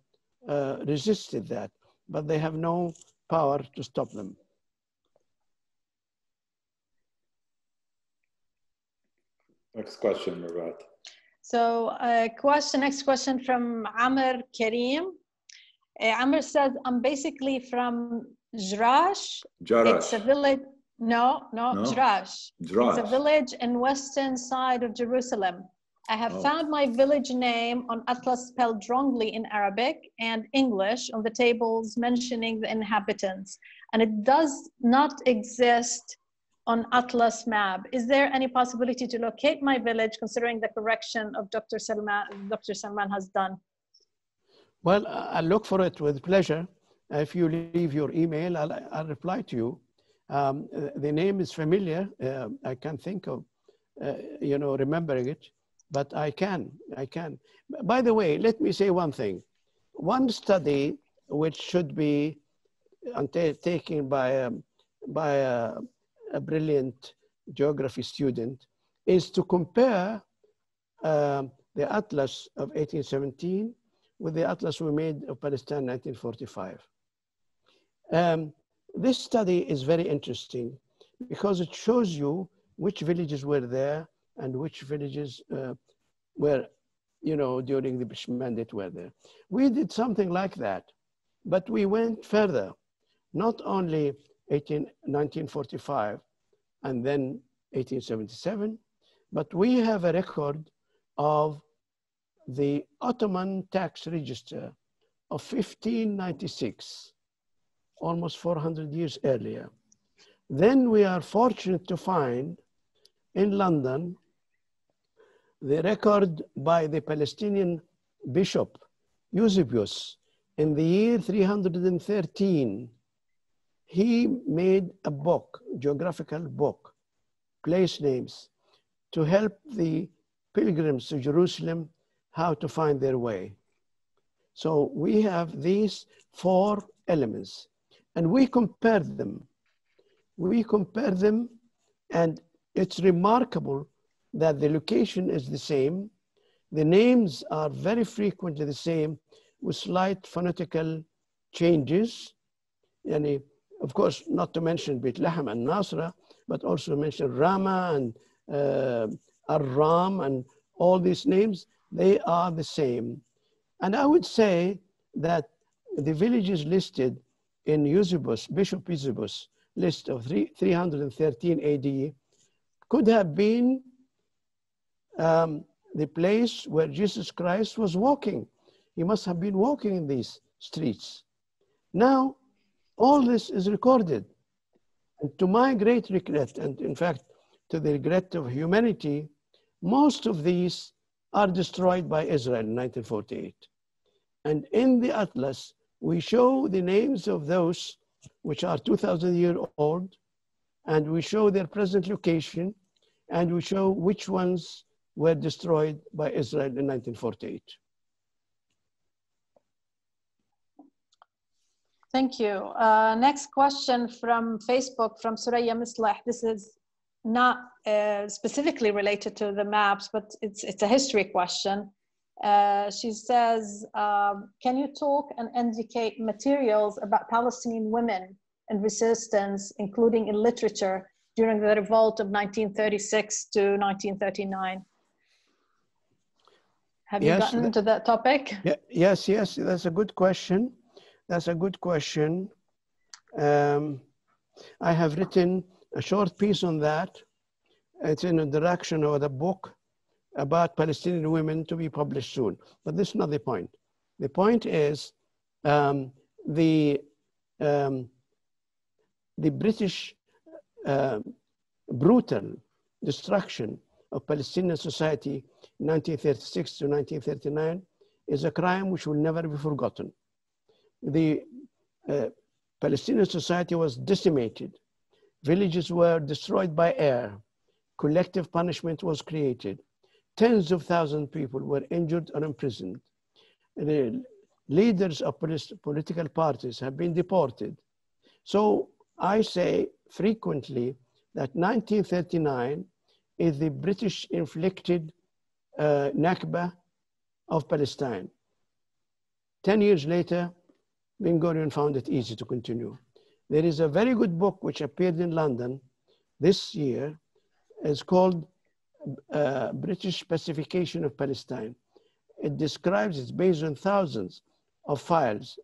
uh, resisted that, but they have no power to stop them. Next question, Murat. So uh, question, next question from Amr Karim. Uh, Amr says, I'm basically from Jrash. Jarash. It's a village, no, no, No? Jrash. Jrash. It's a village in western side of Jerusalem. I have Oh. found my village name on Atlas spelled wrongly in Arabic and English on the tables mentioning the inhabitants, and it does not exist on Atlas map. Is there any possibility to locate my village considering the correction of Dr. Salman, Dr. Salman has done? Well, I- I'll look for it with pleasure. If you leave your email, I'll, I'll reply to you. Um, uh, the name is familiar. Uh, I can't think of, uh, you know, remembering it, but I can, I can. By the way, let me say one thing. One study which should be undertaken by, a, by a, a brilliant geography student is to compare um, the atlas of 1817 with the atlas we made of Palestine 1945. Um, this study is very interesting because it shows you which villages were there and which villages uh, were, you know, during the British Mandate were there. We did something like that, but we went further, not only 18, 1945 and then 1877, but we have a record of the Ottoman tax register of 1596 almost 400 years earlier. Then we are fortunate to find in London the record by the Palestinian bishop Eusebius in the year 313. He made a book, geographical book, place names, to help the pilgrims to Jerusalem how to find their way. So we have these four elements and we compare them. We compare them and it's remarkable that the location is the same. The names are very frequently the same with slight phonetical changes. And of course, not to mention Beit Lahem and Nasra, but also mention Rama and uh, Ar-Ram and all these names, they are the same. And I would say that the villages listed in Eusebius, Bishop Eusebius list of three, 313 AD could have been um, the place where Jesus Christ was walking. He must have been walking in these streets. Now, all this is recorded. And to my great regret, and in fact, to the regret of humanity, most of these are destroyed by Israel in 1948. And in the Atlas, we show the names of those which are 2,000 years old, and we show their present location, and we show which ones were destroyed by Israel in 1948. Thank you. Uh, next question from Facebook from Suraya Misleh. This is not uh, specifically related to the maps, but it's, it's a history question. Uh, she says, um, can you talk and indicate materials about Palestinian women and resistance, including in literature, during the revolt of 1936 to 1939? Have you yes, gotten into that topic? Yeah, yes, yes, that's a good question. That's a good question. Um, I have written a short piece on that. It's in the direction of the book about Palestinian women to be published soon. But this is not the point. The point is um, the, um, the British uh, brutal destruction of Palestinian society 1936 to 1939 is a crime which will never be forgotten. The uh, Palestinian society was decimated. Villages were destroyed by air. Collective punishment was created. Tens of thousands of people were injured or imprisoned. The leaders of political parties have been deported. So I say frequently that 1939 is the British inflicted uh, Nakba of Palestine. 10 years later, Ben Gurion found it easy to continue. There is a very good book which appeared in London this year. It's called uh, British pacification of Palestine. It describes, it's based on thousands of files,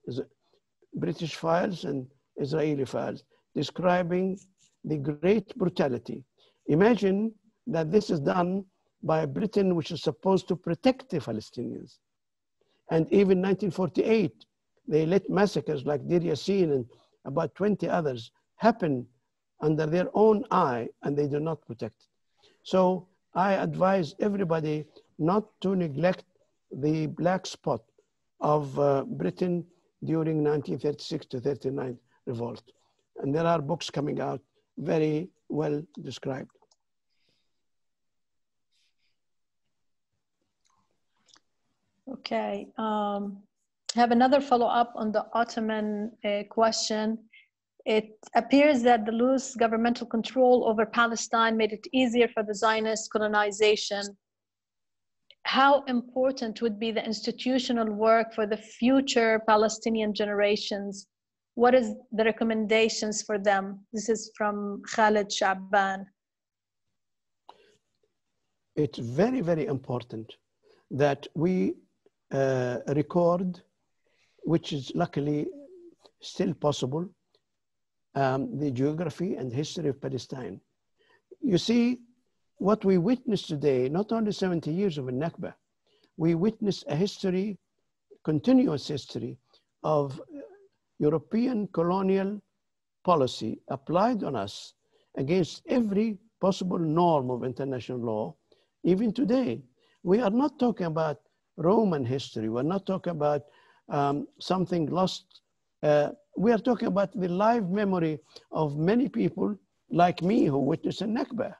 British files and Israeli files, describing the great brutality. Imagine that this is done by Britain, which is supposed to protect the Palestinians. And even 1948, they let massacres like Deir Yassin and about 20 others happen under their own eye, and they do not protect it. So I advise everybody not to neglect the black spot of uh, Britain during 1936 to 39 revolt. And there are books coming out very well described. Okay. Um, have another follow up on the Ottoman uh, question. It appears that the loose governmental control over Palestine made it easier for the Zionist colonization. How important would be the institutional work for the future Palestinian generations? What is the recommendations for them? This is from Khalid Shaban. It's very, very important that we uh, record, which is luckily still possible, um, the geography and history of Palestine. You see, what we witness today, not only 70 years of Nakba, we witness a history, continuous history of European colonial policy applied on us against every possible norm of international law, even today. We are not talking about Roman history. We're not talking about um, something lost uh, we are talking about the live memory of many people like me who witnessed a Nakba.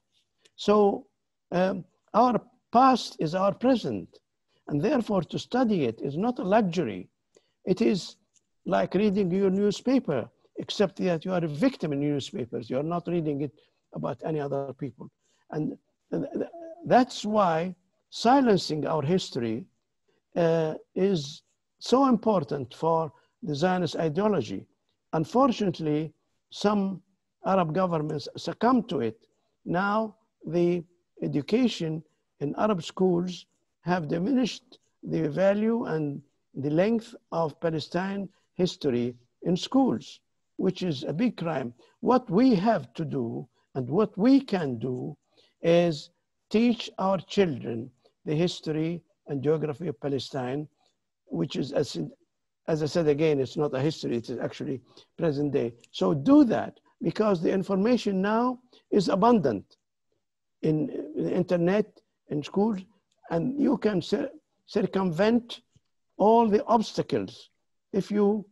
So um, our past is our present. And therefore, to study it is not a luxury, It is like reading your newspaper, except that you are a victim in newspapers. You are not reading it about any other people. And that's why silencing our history uh, is so important for the Zionist ideology. Unfortunately, some Arab governments succumbed to it. Now the education in Arab schools have diminished the value and the length of Palestine history in schools, which is a big crime. What we have to do and what we can do is teach our children the history and geography of Palestine, which is, as, as I said again, it's not a history, it's actually present day. So do that because the information now is abundant in the internet, in schools, and you can circumvent all the obstacles if you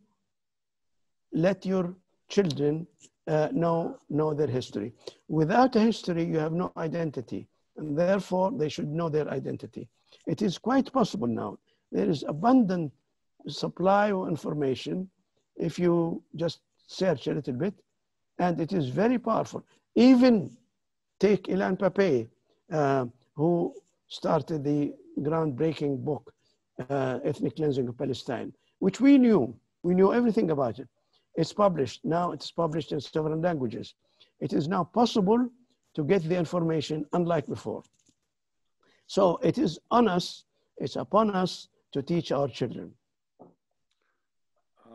let your children uh, know, know their history. Without a history, you have no identity, and therefore they should know their identity. It is quite possible now. There is abundant supply of information if you just search a little bit, and it is very powerful. Even take Ilan Pappé, uh, who started the groundbreaking book, uh, Ethnic Cleansing of Palestine, which we knew. We knew everything about it. It's published. Now it's published in several languages. It is now possible to get the information unlike before. So it is on us, it's upon us to teach our children.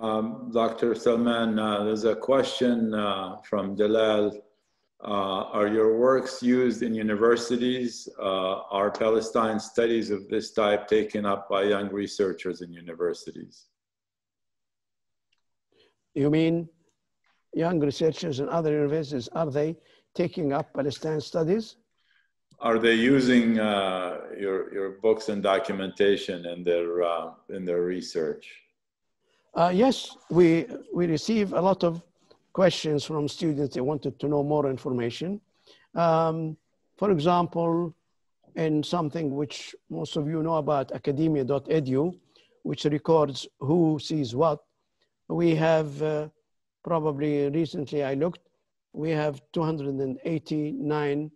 Um, Dr. Salman, uh, there's a question uh, from Dalal. Uh, are your works used in universities? Uh, are Palestine studies of this type taken up by young researchers in universities? You mean young researchers in other universities, are they taking up Palestine studies? Are they using uh, your, your books and documentation in their, uh, in their research? Uh, yes, we, we receive a lot of questions from students. They wanted to know more information. Um, for example, in something which most of you know about academia.edu, which records who sees what, we have uh, probably recently I looked, we have 289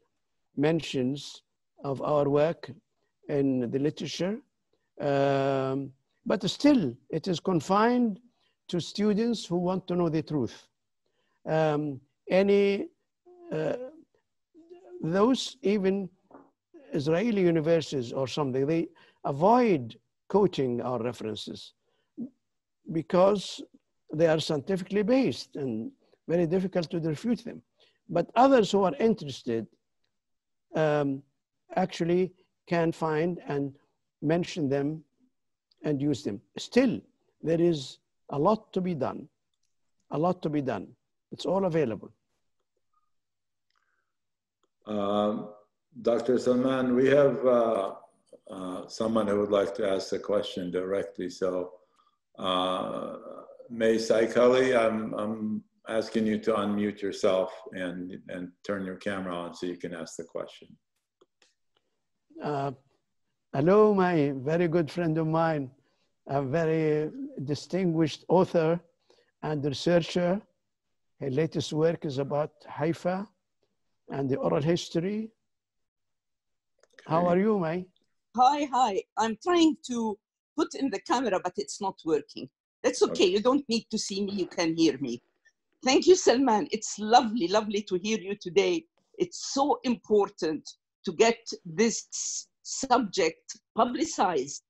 mentions of our work in the literature. Um, but still, it is confined to students who want to know the truth. Um, any, uh, those even Israeli universities or something, they avoid quoting our references because they are scientifically based and very difficult to refute them. But others who are interested um, actually can find and mention them and use them. Still, there is a lot to be done, a lot to be done. It's all available. Um, Dr. Salman, we have uh, uh, someone who would like to ask a question directly. So, uh, May Seikaly, I'm, I'm asking you to unmute yourself and, and turn your camera on so you can ask the question. Hello, my very good friend of mine, a very distinguished author and researcher. Her latest work is about Haifa and the oral history. How are you, May? Hi, hi. I'm trying to put in the camera, but it's not working. That's okay. You don't need to see me. You can hear me. Thank you, Salman. It's lovely, lovely to hear you today. It's so important to get this subject publicized.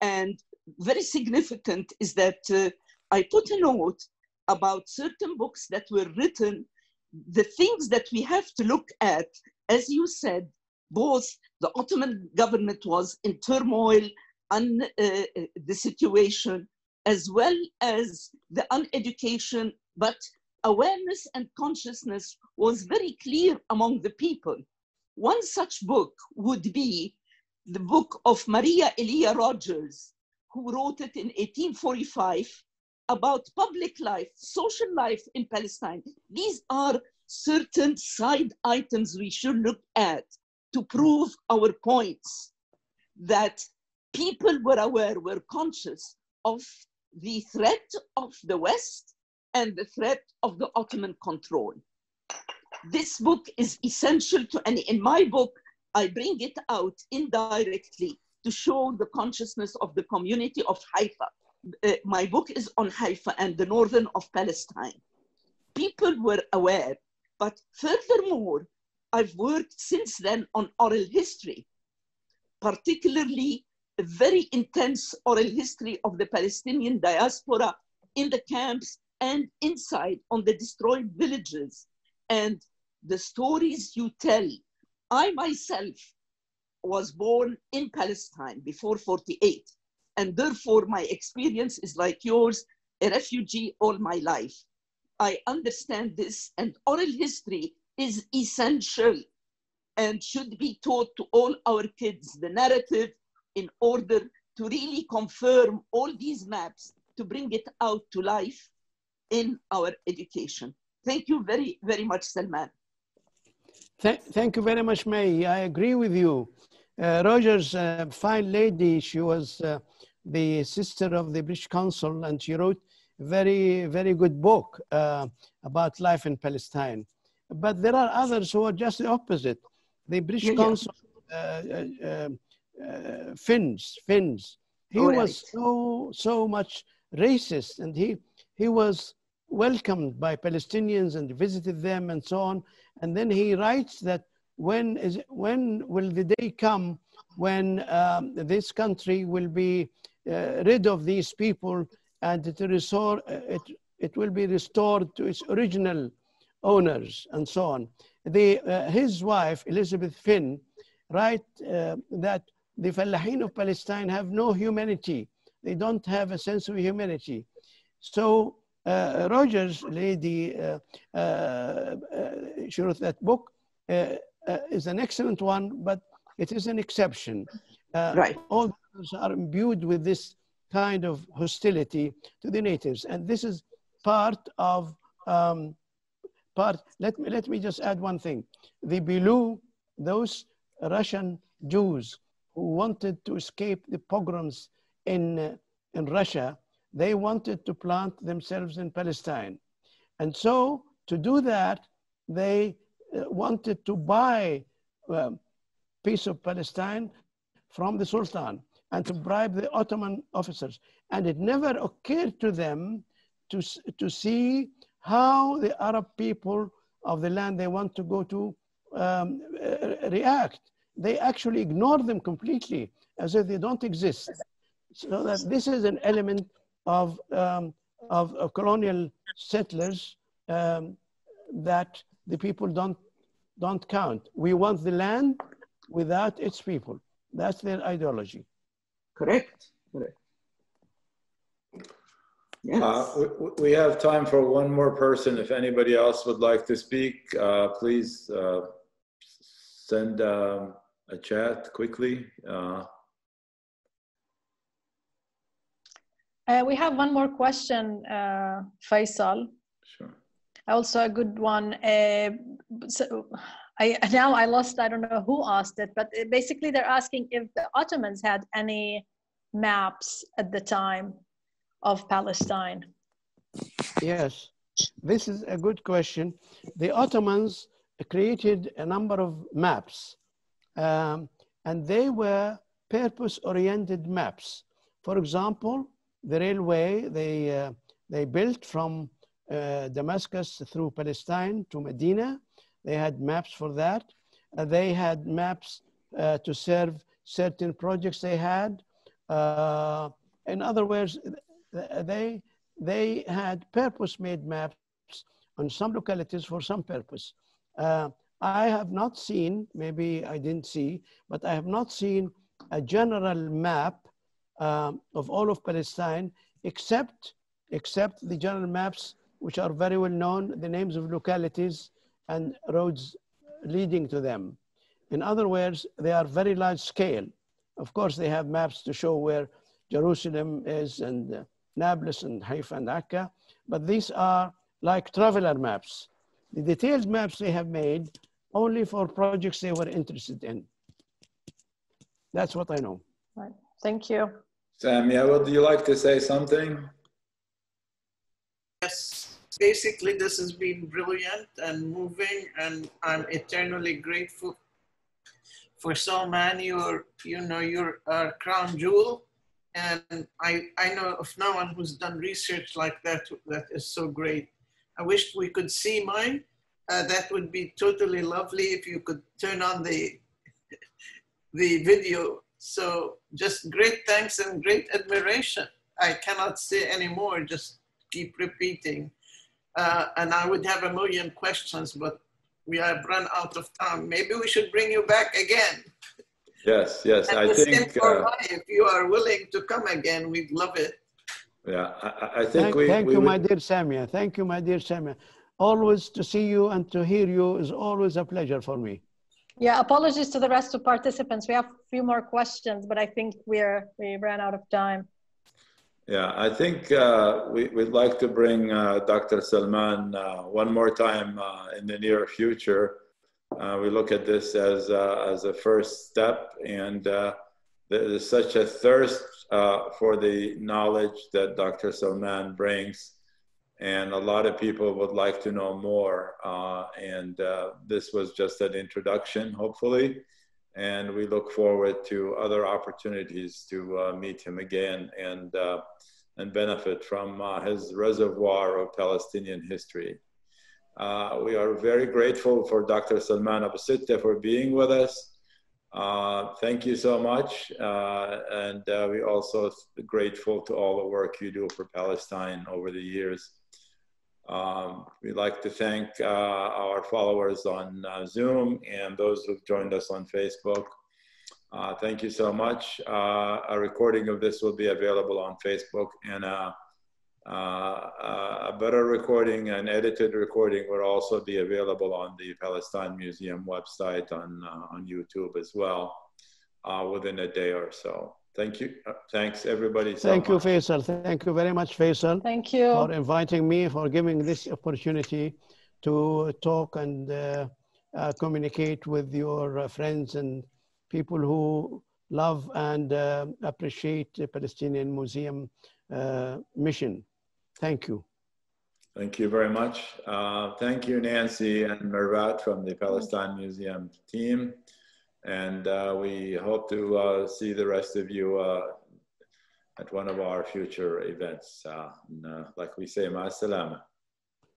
And very significant is that uh, I put a note about certain books that were written, the things that we have to look at, as you said, both the Ottoman government was in turmoil and uh, uh the situation as well as the uneducation, but awareness and consciousness was very clear among the people. One such book would be the book of Mary Eliza Rogers, who wrote it in 1845 about public life, social life in Palestine. These are certain side items we should look at to prove our points that people were aware, were conscious of the threat of the West and the threat of the Ottoman control. This book is essential to, and in my book, I bring it out indirectly to show the consciousness of the community of Haifa. Uh, my book is on Haifa and the northern of Palestine. People were aware, but furthermore, I've worked since then on oral history, particularly a very intense oral history of the Palestinian diaspora in the camps and inside on the destroyed villages. And the stories you tell, I myself was born in Palestine before 48. And therefore, my experience is like yours, a refugee all my life. I understand this, and oral history is essential and should be taught to all our kids the narrative in order to really confirm all these maps to bring it out to life in our education. Thank you very, very much, Salman. Th thank you very much, May. I agree with you. Uh, Rogers, uh, fine lady, she was uh, the sister of the British consul and she wrote a very, very good book uh, about life in Palestine. But there are others who are just the opposite. The British yeah, consul, yeah. Uh, Finns, Finns, he oh, was so, so much racist and he, he was welcomed by Palestinians and visited them and so on. And then he writes that when is when will the day come when um, this country will be uh, rid of these people and to restore uh, it, it will be restored to its original owners and so on. The, uh, his wife, Elizabeth Finn, write uh, that the Fallahin of Palestine have no humanity. They don't have a sense of humanity. So Rogers, lady, uh, uh, uh she wrote that book, uh, uh, is an excellent one, but it is an exception. right. All are imbued with this kind of hostility to the natives. And this is part of, um, part, let me, let me just add one thing. The Bilu, those Russian Jews who wanted to escape the pogroms in, uh, in Russia, they wanted to plant themselves in Palestine. And so to do that, they uh, wanted to buy a um, piece of Palestine from the Sultan and to bribe the Ottoman officers. And it never occurred to them to, to see how the Arab people of the land they want to go to um, react. They actually ignore them completely as if they don't exist. So that this is an element of, um, of, of, colonial settlers um, that the people don't, don't count. We want the land without its people. That's their ideology. Correct. Correct. Yes. Uh, we, we, have time for one more person. If anybody else would like to speak, uh, please uh, send um, a chat quickly. Uh, uh, we have one more question, uh, Faisal. Sure also a good one. Uh, so I [laughs] now I lost. I don't know who asked it, but basically they're asking if the Ottomans had any maps at the time of Palestine. Yes, this is a good question. The Ottomans created a number of maps, um, and they were purpose-oriented maps. For example, the railway they uh, they built from uh, Damascus through Palestine to Medina. They had maps for that. Uh, they had maps to serve certain projects they had. In other words, they, they had purpose-made maps on some localities for some purpose. Uh, I have not seen, maybe I didn't see, but I have not seen a general map um, of all of Palestine except, except the general maps which are very well known, the names of localities and roads leading to them. In other words, they are very large scale. Of course, they have maps to show where Jerusalem is and uh, Nablus and Haifa and Akka, but these are like traveler maps. The detailed maps they have made only for projects they were interested in. That's what I know. Right. Thank you. Samia, would you like to say something? yes, basically this has been brilliant and moving and I'm eternally grateful for so many. You're, you know, you're our crown jewel. And I, I know of no one who's done research like that that is so great. I wish we could see mine. Uh, that would be totally lovely if you could turn on the, [laughs] the video. So just great thanks and great admiration. I cannot say anymore, just keep repeating. Uh, and I would have a million questions, but we have run out of time. Maybe we should bring you back again. Yes, yes, And I the same think, for uh, I. if you are willing to come again, we'd love it. yeah, I- I, I think Thank, we. thank we you, would- my dear Samia. Thank you, my dear Samia. Always to see you and to hear you is always a pleasure for me. Yeah, apologies to the rest of participants. We have a few more questions, but I think we're we ran out of time. Yeah, I think uh, we, we'd like to bring uh, Dr. Salman uh, one more time uh, in the near future. Uh, we look at this as, uh, as a first step, and there is such a thirst for the knowledge that Dr. Salman brings, and a lot of people would like to know more. Uh, and uh, this was just an introduction, hopefully and we look forward to other opportunities to uh, meet him again and uh, and benefit from uh, his reservoir of Palestinian history. Uh, we are very grateful for Dr. Salman Abu Sitta for being with us. Thank you so much, and we're also grateful to all the work you do for Palestine over the years. Um, we'd like to thank uh, our followers on uh, Zoom and those who've joined us on Facebook. Uh, thank you so much. Uh, a recording of this will be available on Facebook and uh, uh, a better recording, an edited recording will also be available on the Palestine Museum website on, on YouTube as well within a day or so. Thank you. Uh, thanks, everybody. So Thank you, much. Faisal. Thank you very much, Faisal, Thank you. for inviting me, for giving this opportunity to talk and uh, uh, communicate with your uh, friends and people who love and uh, appreciate the Palestinian Museum uh, mission. Thank you. Thank you very much. Uh, thank you, Nancy and Mervat from the Palestine Museum team. And uh, we hope to uh, see the rest of you uh, at one of our future events. And, like we say, ma salama.